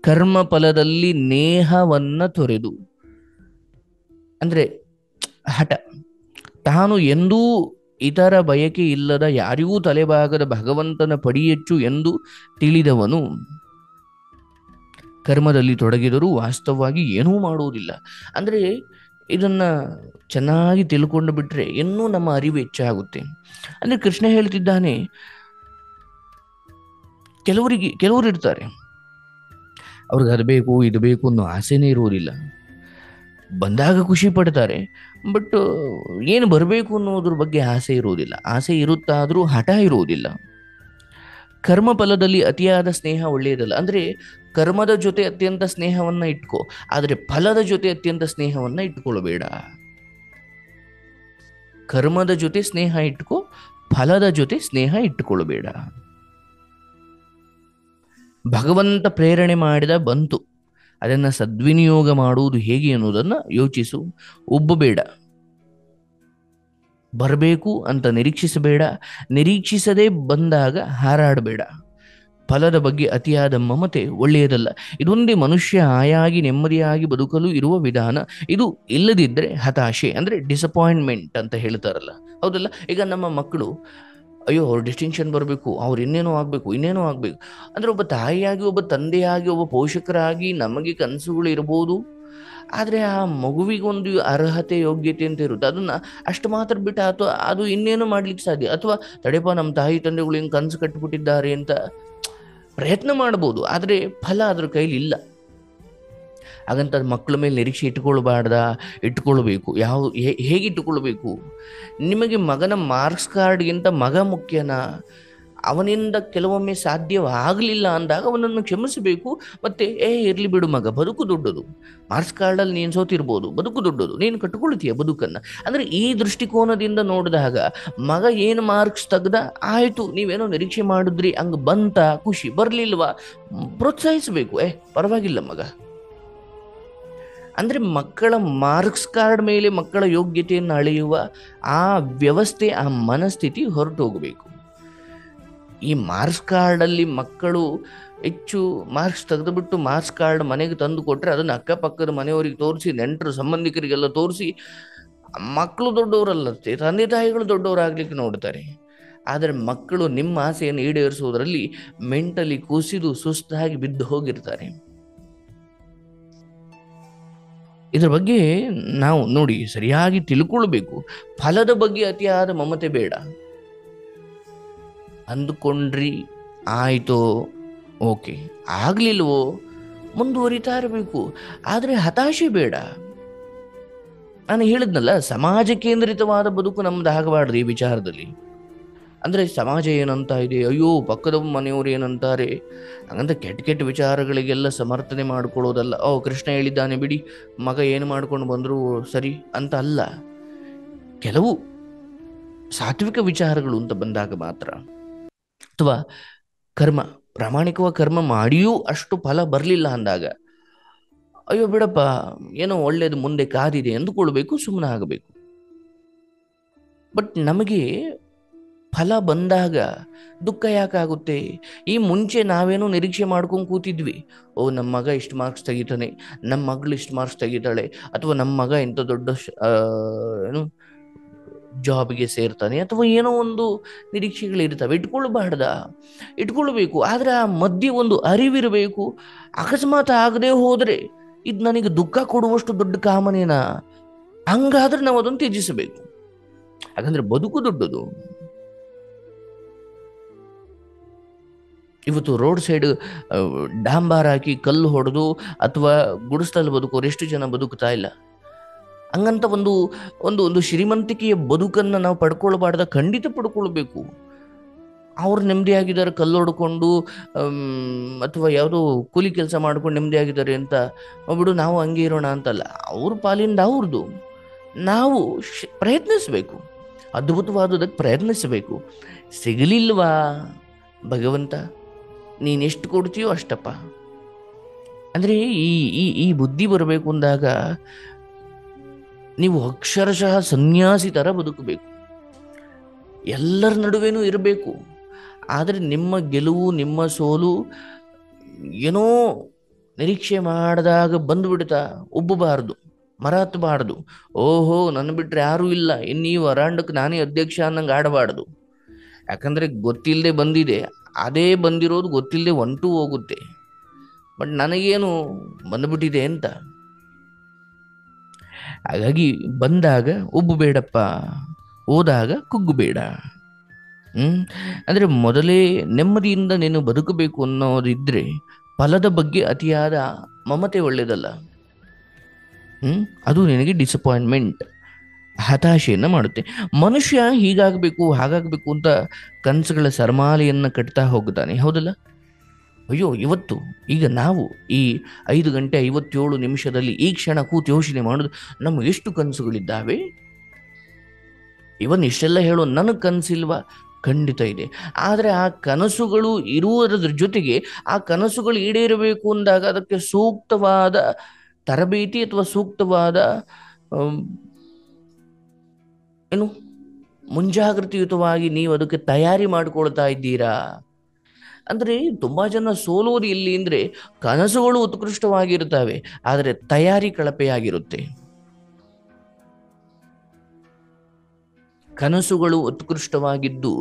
ಕರ್ಮ ಫಲದಲ್ಲಿ ನೇಹವನ್ನ ತೊರೆದು. ಅಂದ್ರೆ ಹಠ, ತಾನು ಎಂದೂ ಇತರ ಬಯಕೆ ಇಲ್ಲದ ಯಾರಿಗೂ ತಲೆಬಾಗದ ಭಗವಂತನ ಪಡಿಯೆಚ್ಚು ಎಂದು ತಿಳಿದವನು. ಕರ್ಮದಲ್ಲಿ ತೊಡಗಿದರೂ ವಾಸ್ತವವಾಗಿ ಏನೂ ಮಾಡುವುದಿಲ್ಲ. ಅಂದರೆ ಇದನ್ನ ಚೆನ್ನಾಗಿ ತಿಳ್ಕೊಂಡು ಬಿಟ್ರೆ ಇನ್ನೂ ನಮ್ಮ ಅರಿವು ಹೆಚ್ಚಾಗುತ್ತೆ. ಅಂದ್ರೆ ಕೃಷ್ಣ ಹೇಳ್ತಿದ್ದಾನೆ, ಕೆಲವರಿಗೆ, ಕೆಲವರು ಇರ್ತಾರೆ. ಅವ್ರಿಗೆ ಅದು ಬೇಕು, ಇದು ಬೇಕು ಅನ್ನೋ ಆಸೆನೇ ಇರುವುದಿಲ್ಲ. ಬಂದಾಗ ಖುಷಿ ಪಡ್ತಾರೆ. ಬಟ್ ಏನು ಬರಬೇಕು ಅನ್ನೋದ್ರ ಬಗ್ಗೆ ಆಸೆ ಇರುವುದಿಲ್ಲ ಆಸೆ ಇರುತ್ತಾದರೂ ಹಠ ಇರುವುದಿಲ್ಲ ಕರ್ಮ ಫಲದಲ್ಲಿ ಅತಿಯಾದ ಸ್ನೇಹ ಒಳ್ಳೆಯದಲ್ಲ. ಅಂದರೆ ಕರ್ಮದ ಜೊತೆ ಅತ್ಯಂತ ಸ್ನೇಹವನ್ನು ಇಟ್ಕೋ. ಆದರೆ ಫಲದ ಜೊತೆ ಅತ್ಯಂತ ಸ್ನೇಹವನ್ನು ಇಟ್ಕೊಳ್ಬೇಡ. ಕರ್ಮದ ಜೊತೆ ಸ್ನೇಹ ಇಟ್ಕೋ, ಫಲದ ಜೊತೆ ಸ್ನೇಹ ಇಟ್ಟುಕೊಳ್ಬೇಡ ಭಗವಂತ ಪ್ರೇರಣೆ ಮಾಡಿದ ಬಂತು. ಅದನ್ನ ಸದ್ವಿನಿಯೋಗ ಮಾಡುವುದು ಹೇಗೆ ಅನ್ನೋದನ್ನು ಯೋಚಿಸು. ಒಬ್ಬಬೇಡ ಬರಬೇಕು ಅಂತ ನಿರೀಕ್ಷಿಸಬೇಡ. ನಿರೀಕ್ಷಿಸದೇ ಬಂದಾಗ ಹಾರಾಡಬೇಡ. ಫಲದ ಬಗ್ಗೆ ಅತಿಯಾದ ಮಮತೆ ಒಳ್ಳೆಯದಲ್ಲ. ಇದೊಂದೇ ಮನುಷ್ಯ ಆಯಾಗಿ ನೆಮ್ಮದಿಯಾಗಿ ಬದುಕಲು ಇರುವ ವಿಧಾನ. ಇದು ಇಲ್ಲದಿದ್ದರೆ ಹತಾಶೆ, ಅಂದರೆ ಡಿಸಪಾಯಿಂಟ್ಮೆಂಟ್ ಅಂತ ಹೇಳ್ತಾರಲ್ಲ. ಹೌದಲ್ಲ? ಈಗ ನಮ್ಮ ಮಕ್ಕಳು ಅಯ್ಯೋ, ಅವ್ರ ಡಿಸ್ಟಿಂಕ್ಷನ್ ಬರಬೇಕು, ಅವ್ರು ಇನ್ನೇನೋ ಆಗಬೇಕು ಇನ್ನೇನೋ ಆಗಬೇಕು. ಅಂದರೆ ಒಬ್ಬ ತಾಯಿಯಾಗಿ, ಒಬ್ಬ ತಂದೆಯಾಗಿ, ಒಬ್ಬ ಪೋಷಕರಾಗಿ ನಮಗೆ ಕನಸುಗಳು ಇರ್ಬೋದು. ಆದರೆ ಆ ಮಗುವಿಗೊಂದು ಅರ್ಹತೆ, ಯೋಗ್ಯತೆ ಅಂತ ಇರುತ್ತೆ. ಅದನ್ನ ಅಷ್ಟು ಮಾತ್ರ ಬಿಟ್ಟು ಅಥವಾ ಅದು ಇನ್ನೇನು ಮಾಡ್ಲಿಕ್ಕೆ ಸಾಧ್ಯ. ಅಥವಾ ತಡೆಪ ನಮ್ಮ ತಾಯಿ, ತಂದೆಗಳು ಹಿಂಗೆ ಕನಸು ಕಟ್ಟಿಬಿಟ್ಟಿದ್ದಾರೆ ಅಂತ ಪ್ರಯತ್ನ ಮಾಡ್ಬೋದು. ಆದರೆ ಫಲ ಅದ್ರ ಕೈಲಿ ಇಲ್ಲ ಹಾಗಂತ ಮಕ್ಕಳ ಮೇಲೆ ನಿರೀಕ್ಷೆ ಇಟ್ಕೊಳ್ಬಾರ್ದ ಇಟ್ಕೊಳ್ಬೇಕು ಯಾವ ಹೇಗಿಟ್ಟುಕೊಳ್ಬೇಕು ನಿಮಗೆ ಮಗನ ಮಾರ್ಕ್ಸ್ ಕಾರ್ಡ್ಗಿಂತ ಮಗ ಮುಖ್ಯನಾ? ಅವನಿಂದ ಕೆಲವೊಮ್ಮೆ ಸಾಧ್ಯವಾಗಲಿಲ್ಲ ಅಂದಾಗ ಅವನನ್ನು ಕ್ಷಮಿಸಬೇಕು. ಮತ್ತೆ, ಏ, ಇರಲಿ ಬಿಡು ಮಗ, ಬದುಕು ದೊಡ್ಡದು. ಮಾರ್ಕ್ಸ್ ಕಾರ್ಡಲ್ಲಿ ನೀನು ಸೋತಿರ್ಬೋದು, ಬದುಕು ದೊಡ್ಡದು. ನೀನು ಕಟ್ಕೊಳ್ತೀಯ ಬದುಕನ್ನು? ಅಂದರೆ ಈ ದೃಷ್ಟಿಕೋನದಿಂದ ನೋಡಿದಾಗ ಮಗ ಏನು ಮಾರ್ಕ್ಸ್ ತೆಗ್ದ, ಆಯಿತು, ನೀವೇನೋ ನಿರೀಕ್ಷೆ ಮಾಡಿದ್ರಿ, ಹಂಗೆ ಬಂತ, ಖುಷಿ ಬರಲಿಲ್ವಾ? ಪ್ರೋತ್ಸಾಹಿಸಬೇಕು. ಏ, ಪರವಾಗಿಲ್ಲ ಮಗ. ಅಂದ್ರೆ ಮಕ್ಕಳ ಮಾರ್ಕ್ಸ್ ಕಾರ್ಡ್ ಮೇಲೆ ಮಕ್ಕಳ ಯೋಗ್ಯತೆಯನ್ನು ಅಳೆಯುವ ಆ ವ್ಯವಸ್ಥೆ, ಆ ಮನಸ್ಥಿತಿ ಹೊರಟು ಹೋಗಬೇಕು. ಈ ಮಾರ್ಕ್ಸ್ ಕಾರ್ಡಲ್ಲಿ ಮಕ್ಕಳು ಹೆಚ್ಚು ಮಾರ್ಕ್ಸ್ ತೆಗೆದುಬಿಟ್ಟು ಮಾರ್ಕ್ಸ್ ಕಾರ್ಡ್ ಮನೆಗೆ ತಂದು ಕೊಟ್ಟರೆ ಅದನ್ನು ಅಕ್ಕಪಕ್ಕದ ಮನೆಯವರಿಗೆ ತೋರಿಸಿ, ನೆಂಟರು, ಸಂಬಂಧಿಕರಿಗೆಲ್ಲ ತೋರಿಸಿ, ಮಕ್ಕಳು ದೊಡ್ಡವರಲ್ಲತ್ತೆ ತಂದೆ ತಾಯಿಗಳು ದೊಡ್ಡವರಾಗ್ಲಿಕ್ಕೆ ನೋಡ್ತಾರೆ. ಆದರೆ ಮಕ್ಕಳು ನಿಮ್ಮ ಆಸೆಯನ್ನು ಈಡೇರಿಸುವುದರಲ್ಲಿ ಮೆಂಟಲಿ ಕುಸಿದು, ಸುಸ್ತಾಗಿ ಬಿದ್ದು ಹೋಗಿರ್ತಾರೆ. ಇದರ ಬಗ್ಗೆ ನಾವು ನೋಡಿ ಸರಿಯಾಗಿ ತಿಳ್ಕೊಳ್ಬೇಕು. ಫಲದ ಬಗ್ಗೆ ಅತಿಯಾದ ಮಮತೆ ಬೇಡ. ಅಂದುಕೊಂಡ್ರಿ. ಆಯ್ತೋ. ಓಕೆ. ಆಗಲಿಲ್ವೋ? ಮುಂದುವರಿತಾ ಇರಬೇಕು. ಆದರೆ ಹತಾಶೆ ಬೇಡ. ನಾನು ಹೇಳಿದ್ನಲ್ಲ, ಸಮಾಜ ಕೇಂದ್ರಿತವಾದ ಬದುಕು ನಮ್ದು ಆಗಬಾರ್ದು ಈ ವಿಚಾರದಲ್ಲಿ. ಅಂದ್ರೆ ಸಮಾಜ ಏನಂತ ಇದೆ? ಅಯ್ಯೋ, ಪಕ್ಕದ ಮನೆಯವರು ಏನಂತಾರೆ? ಹಂಗಂತ ಕೆಟ್ಟ ಕೆಟ್ಟ ವಿಚಾರಗಳಿಗೆಲ್ಲ ಸಮರ್ಥನೆ ಮಾಡ್ಕೊಳ್ಳೋದಲ್ಲ. ಓ, ಕೃಷ್ಣ ಹೇಳಿದ್ದಾನೆ ಬಿಡಿ, ಮಗ ಏನು ಮಾಡ್ಕೊಂಡು ಬಂದರೂ ಸರಿ ಅಂತ ಅಲ್ಲ. ಕೆಲವು ಸಾತ್ವಿಕ ವಿಚಾರಗಳು ಅಂತ ಬಂದಾಗ ಮಾತ್ರ ಅಥವಾ ಕರ್ಮ, ಪ್ರಾಮಾಣಿಕವಾಗಿ ಕರ್ಮ ಮಾಡಿಯೂ ಅಷ್ಟು ಫಲ ಬರಲಿಲ್ಲ ಅಂದಾಗ, ಅಯ್ಯೋ ಬಿಡಪ್ಪ, ಏನೋ ಒಳ್ಳೆಯದು ಮುಂದೆ ಕಾದಿದೆ ಎಂದುಕೊಳ್ಬೇಕು ಸುಮ್ಮನೆ ಆಗಬೇಕು ಬಟ್ ನಮಗೆ ಫಲ ಬಂದಾಗ ದುಃಖ ಯಾಕಾಗುತ್ತೆ? ಈ ಮುಂಚೆ ನಾವೇನೋ ನಿರೀಕ್ಷೆ ಮಾಡ್ಕೊಂಡು ಕೂತಿದ್ವಿ. ಓ ನಮ್ಮ ಮಗ ಇಷ್ಟು ಮಾರ್ಕ್ಸ್ ತೆಗಿತಾನೆ. ನಮ್ಮ ಮಗಳು ಇಷ್ಟು ಮಾರ್ಕ್ಸ್ ತೆಗಿತಾಳೆ. ಅಥವಾ ನಮ್ಮ ಮಗ ಇಂಥ ದೊಡ್ಡ ಏನು ಜಾಬ್ಗೆ ಸೇರ್ತಾನೆ. ಅಥವಾ ಏನೋ ಒಂದು ನಿರೀಕ್ಷೆಗಳಿರ್ತವೆ ಇಟ್ಕೊಳ್ಬಾರ್ದ. ಇಟ್ಕೊಳ್ಬೇಕು. ಆದರೆ ಆ ಮಧ್ಯೆ ಒಂದು ಅರಿವಿರಬೇಕು. ಅಕಸ್ಮಾತ್ ಆಗದೆ ಹೋದರೆ ಇದು ನನಗೆ ದುಃಖ ಕೊಡುವಷ್ಟು ದೊಡ್ಡ ಕಾಮನೇನಾ? ಹಂಗಾದ್ರೆ ನಾವು ಅದನ್ನು ತ್ಯಜಿಸಬೇಕು. ಯಾಕಂದ್ರೆ ಬದುಕು ದೊಡ್ಡದು. ಇವತ್ತು ರೋಡ್ ಸೈಡ್ ಡಾಂಬಾರ್ ಹಾಕಿ ಕಲ್ಲು ಹೊಡೆದು ಅಥವಾ ಗುಡಿಸ್ತಲ್ಲಿ ಬದುಕೋರು ಎಷ್ಟು ಜನ ಬದುಕ್ತಾ ಇಲ್ಲ? ಹಂಗಂತ ಒಂದು ಒಂದು ಒಂದು ಶ್ರೀಮಂತಿಕೆಯ ಬದುಕನ್ನು ನಾವು ಪಡ್ಕೊಳ್ಬಾರ್ದ ಖಂಡಿತ ಪಡ್ಕೊಳ್ಬೇಕು. ಅವ್ರು ನೆಮ್ಮದಿಯಾಗಿದ್ದಾರೆ ಕಲ್ಲು ಹೊಡ್ಕೊಂಡು ಅಥವಾ ಯಾವುದೋ ಕೂಲಿ ಕೆಲಸ ಮಾಡ್ಕೊಂಡು ನೆಮ್ಮದಿಯಾಗಿದ್ದಾರೆ ಅಂತ ಬಿಡು ನಾವು ಹಂಗೆ ಇರೋಣ ಅಂತಲ್ಲ. ಅವ್ರ ಪಾಲಿಂದ ಅವ್ರದ್ದು ನಾವು ಪ್ರಯತ್ನಿಸಬೇಕು. ಅದ್ಭುತವಾದದಕ್ಕೆ ಪ್ರಯತ್ನಿಸಬೇಕು. ಸಿಗಲಿಲ್ವಾ ಭಗವಂತ? ನೀನೆಷ್ಟು ಕೊಡ್ತೀಯೋ ಅಷ್ಟಪ್ಪ. ಅಂದರೆ ಈ ಈ ಈ ಬುದ್ಧಿ ಬರಬೇಕು ಅಂದಾಗ ನೀವು ಅಕ್ಷರಶಃ ಸನ್ಯಾಸಿ ಥರ ಬದುಕಬೇಕು. ಎಲ್ಲರ ನಡುವೆನೂ ಇರಬೇಕು. ಆದರೆ ನಿಮ್ಮ ಗೆಲುವು, ನಿಮ್ಮ ಸೋಲು ಏನೋ ನಿರೀಕ್ಷೆ ಮಾಡಿದಾಗ ಬಂದುಬಿಡ್ತಾ ಮರ ಹತ್ತಬಾರ್ದು ಓಹೋ ನನ್ನ ಬಿಟ್ಟರೆ ಯಾರೂ ಇಲ್ಲ. ಇನ್ನು ವರಾಂಡಕ್ಕೆ ನಾನೇ ಅಧ್ಯಕ್ಷ ಅನ್ನಂಗೆ ಆಡಬಾರ್ದು. ಯಾಕಂದರೆ ಗೊತ್ತಿಲ್ಲದೆ ಬಂದಿದೆ. ಅದೇ ಬಂದಿರೋದು ಗೊತ್ತಿಲ್ಲದೆ ಒಂಟು ಹೋಗುತ್ತೆ. ಬಟ್ ನನಗೇನು ಬಂದುಬಿಟ್ಟಿದೆ ಅಂತ? ಹಾಗಾಗಿ ಬಂದಾಗ ಉಬ್ಬು ಬೇಡಪ್ಪ, ಹೋದಾಗ ಕುಗ್ಗು ಬೇಡ. ಅಂದರೆ ಮೊದಲೇ ನೆಮ್ಮದಿಯಿಂದ ನೀನು ಬದುಕಬೇಕು ಅನ್ನೋದಿದ್ರೆ ಫಲದ ಬಗ್ಗೆ ಅತಿಯಾದ ಮಮತೆ ಒಳ್ಳೆಯದಲ್ಲ ಹ್ಮ್? ಅದು ನಿನಗೆ ಡಿಸಪಾಯಿಂಟ್ಮೆಂಟ್ ಹತಾಶೆಯನ್ನು ಮಾಡುತ್ತೆ. ಮನುಷ್ಯ ಹೀಗಾಗಬೇಕು, ಹಾಗಾಗಬೇಕು ಅಂತ ಕನಸುಗಳ ಸರಮಾಲೆಯನ್ನು ಕಟ್ತಾ ಹೋಗ್ತಾನೆ. ಹೌದಲ್ಲ? ಅಯ್ಯೋ, ಇವತ್ತು ಈಗ ನಾವು ಈ ಐದು ಗಂಟೆ ಐವತ್ತೇಳು ನಿಮಿಷದಲ್ಲಿ ಈ ಕ್ಷಣ ಕೂತು ಯೋಚನೆ ಮಾಡೋದು ನಮ್ಮ ಎಷ್ಟು ಕನಸುಗಳಿದ್ದಾವೆ? ಇವನ್ ಇಷ್ಟೆಲ್ಲ ಹೇಳೋ ನನಗೆ ಕನಸಿಲ್ವಾ? ಖಂಡಿತ ಇದೆ. ಆದರೆ ಆ ಕನಸುಗಳು ಇರುವುದರ ಜೊತೆಗೆ ಆ ಕನಸುಗಳು ಈಡೇರಬೇಕು ಅಂದಾಗ ಅದಕ್ಕೆ ಸೂಕ್ತವಾದ ತರಬೇತಿ ಅಥವಾ ಸೂಕ್ತವಾದ ಏನು? ಮುಂಜಾಗ್ರತೆಯುತವಾಗಿ ನೀವು ಅದಕ್ಕೆ ತಯಾರಿ ಮಾಡಿಕೊಳ್ತಾ ಇದ್ದೀರಾ? ಅಂದರೆ ತುಂಬ ಜನ ಸೋಲುವುದು ಇಲ್ಲಿ ಅಂದರೆ ಕನಸುಗಳು ಉತ್ಕೃಷ್ಟವಾಗಿರುತ್ತವೆ, ಆದರೆ ತಯಾರಿ ಕಳಪೆಯಾಗಿರುತ್ತೆ. ಕನಸುಗಳು ಉತ್ಕೃಷ್ಟವಾಗಿದ್ದು,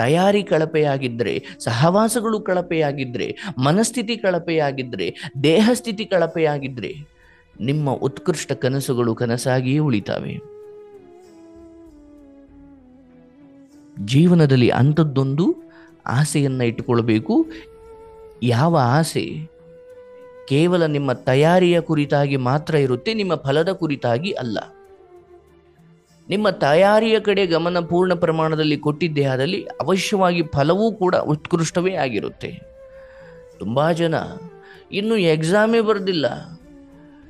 ತಯಾರಿ ಕಳಪೆಯಾಗಿದ್ದರೆ ಸಹವಾಸಗಳು ಕಳಪೆಯಾಗಿದ್ದರೆ ಮನಸ್ಥಿತಿ ಕಳಪೆಯಾಗಿದ್ದರೆ ದೇಹಸ್ಥಿತಿ ಕಳಪೆಯಾಗಿದ್ದರೆ ನಿಮ್ಮ ಉತ್ಕೃಷ್ಟ ಕನಸುಗಳು ಕನಸಾಗಿಯೇ ಉಳಿತಾವೆ. ಜೀವನದಲ್ಲಿ ಅಂಥದ್ದೊಂದು ಆಸೆಯನ್ನು ಇಟ್ಟುಕೊಳ್ಬೇಕು. ಯಾವ ಆಸೆ? ಕೇವಲ ನಿಮ್ಮ ತಯಾರಿಯ ಕುರಿತಾಗಿ ಮಾತ್ರ ಇರುತ್ತೆ, ನಿಮ್ಮ ಫಲದ ಕುರಿತಾಗಿ ಅಲ್ಲ. ನಿಮ್ಮ ತಯಾರಿಯ ಕಡೆ ಗಮನ ಪೂರ್ಣ ಪ್ರಮಾಣದಲ್ಲಿ ಕೊಟ್ಟಿದ್ದೇ ಆದಲ್ಲಿ ಅವಶ್ಯವಾಗಿ ಫಲವೂ ಕೂಡ ಉತ್ಕೃಷ್ಟವೇ ಆಗಿರುತ್ತೆ. ತುಂಬ ಜನ ಇನ್ನು ಎಕ್ಸಾಮೇ ಬರೆದಿಲ್ಲ.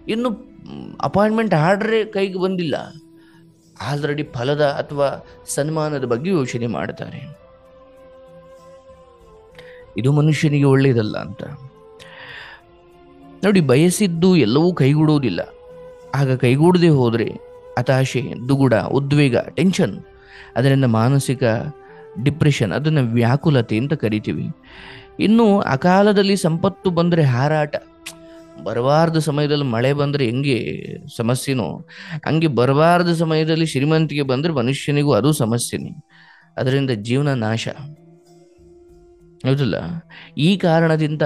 ಇನ್ನು ಅಪಾಯಿಂಟ್ಮೆಂಟ್ ಆರ್ಡ್ರೇ ಕೈಗೆ ಬಂದಿಲ್ಲ. ಆಲ್ರೆಡಿ ಫಲದ ಅಥವಾ ಸನ್ಮಾನದ ಬಗ್ಗೆ ಯೋಚನೆ ಮಾಡ್ತಾರೆ. ಇದು ಮನುಷ್ಯನಿಗೆ ಒಳ್ಳೆಯದಲ್ಲ ಅಂತ. ನೋಡಿ, ಬಯಸಿದ್ದು ಎಲ್ಲವೂ ಕೈಗೂಡುವುದಿಲ್ಲ ಆಗ ಕೈಗೂಡದೆ ಹೋದರೆ ಹತಾಶೆ, ದುಗುಡ, ಉದ್ವೇಗ, ಟೆನ್ಷನ್, ಅದರಿಂದ ಮಾನಸಿಕ ಡಿಪ್ರೆಷನ್, ಅದನ್ನು ವ್ಯಾಕುಲತೆ ಅಂತ ಕರಿತೀವಿ. ಇನ್ನು ಅಕಾಲದಲ್ಲಿ ಸಂಪತ್ತು ಬಂದರೆ ಹಾರಾಟ ಬರಬಾರ್ದ ಸಮಯದಲ್ಲಿ ಮಳೆ ಬಂದರೆ ಹೆಂಗೆ ಸಮಸ್ಯೆನೋ? ಹಂಗೆ ಬರಬಾರ್ದ ಸಮಯದಲ್ಲಿ ಶ್ರೀಮಂತಿಗೆ ಬಂದರೆ ಮನುಷ್ಯನಿಗೂ ಅದು ಸಮಸ್ಯೆನೇ. ಅದರಿಂದ ಜೀವನ ನಾಶ. ಹೌದಲ್ಲ? ಈ ಕಾರಣದಿಂದ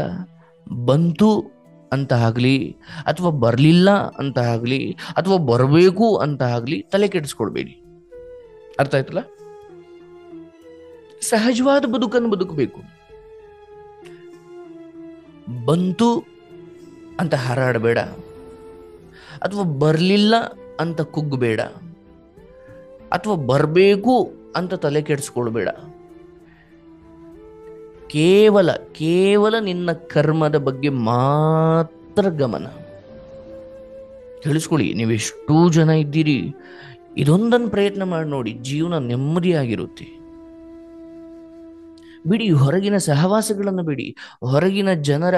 ಬಂತು ಅಂತ ಆಗಲಿ, ಅಥವಾ ಬರಲಿಲ್ಲ ಅಂತ ಆಗಲಿ, ಅಥವಾ ಬರಬೇಕು ಅಂತ ಆಗಲಿ ತಲೆ ಕೆಡಿಸ್ಕೊಳ್ಬೇಡಿ. ಅರ್ಥ ಆಯ್ತಲ್ಲ? ಸಹಜವಾದ ಬದುಕನ್ನು ಬದುಕಬೇಕು. ಬಂತು ಅಂತ ಹಾರಾಡಬೇಡ. ಅಥವಾ ಬರಲಿಲ್ಲ ಅಂತ ಕುಗ್ಗಬೇಡ ಅಥವಾ ಬರಬೇಕು ಅಂತ ತಲೆ ಕೆಡಿಸ್ಕೊಳ್ಬೇಡ. ಕೇವಲ ಕೇವಲ ನಿನ್ನ ಕರ್ಮದ ಬಗ್ಗೆ ಮಾತ್ರ ಗಮನ. ತಿಳಿಸ್ಕೊಳ್ಳಿ ನೀವೆಷ್ಟೂ ಜನ ಇದ್ದೀರಿ. ಇದೊಂದನ್ನು ಪ್ರಯತ್ನ ಮಾಡಿ ನೋಡಿ, ಜೀವನ ನೆಮ್ಮದಿಯಾಗಿರುತ್ತೆ. ಬಿಡಿ, ಹೊರಗಿನ ಸಹವಾಸಗಳನ್ನು ಬಿಡಿ, ಹೊರಗಿನ ಜನರ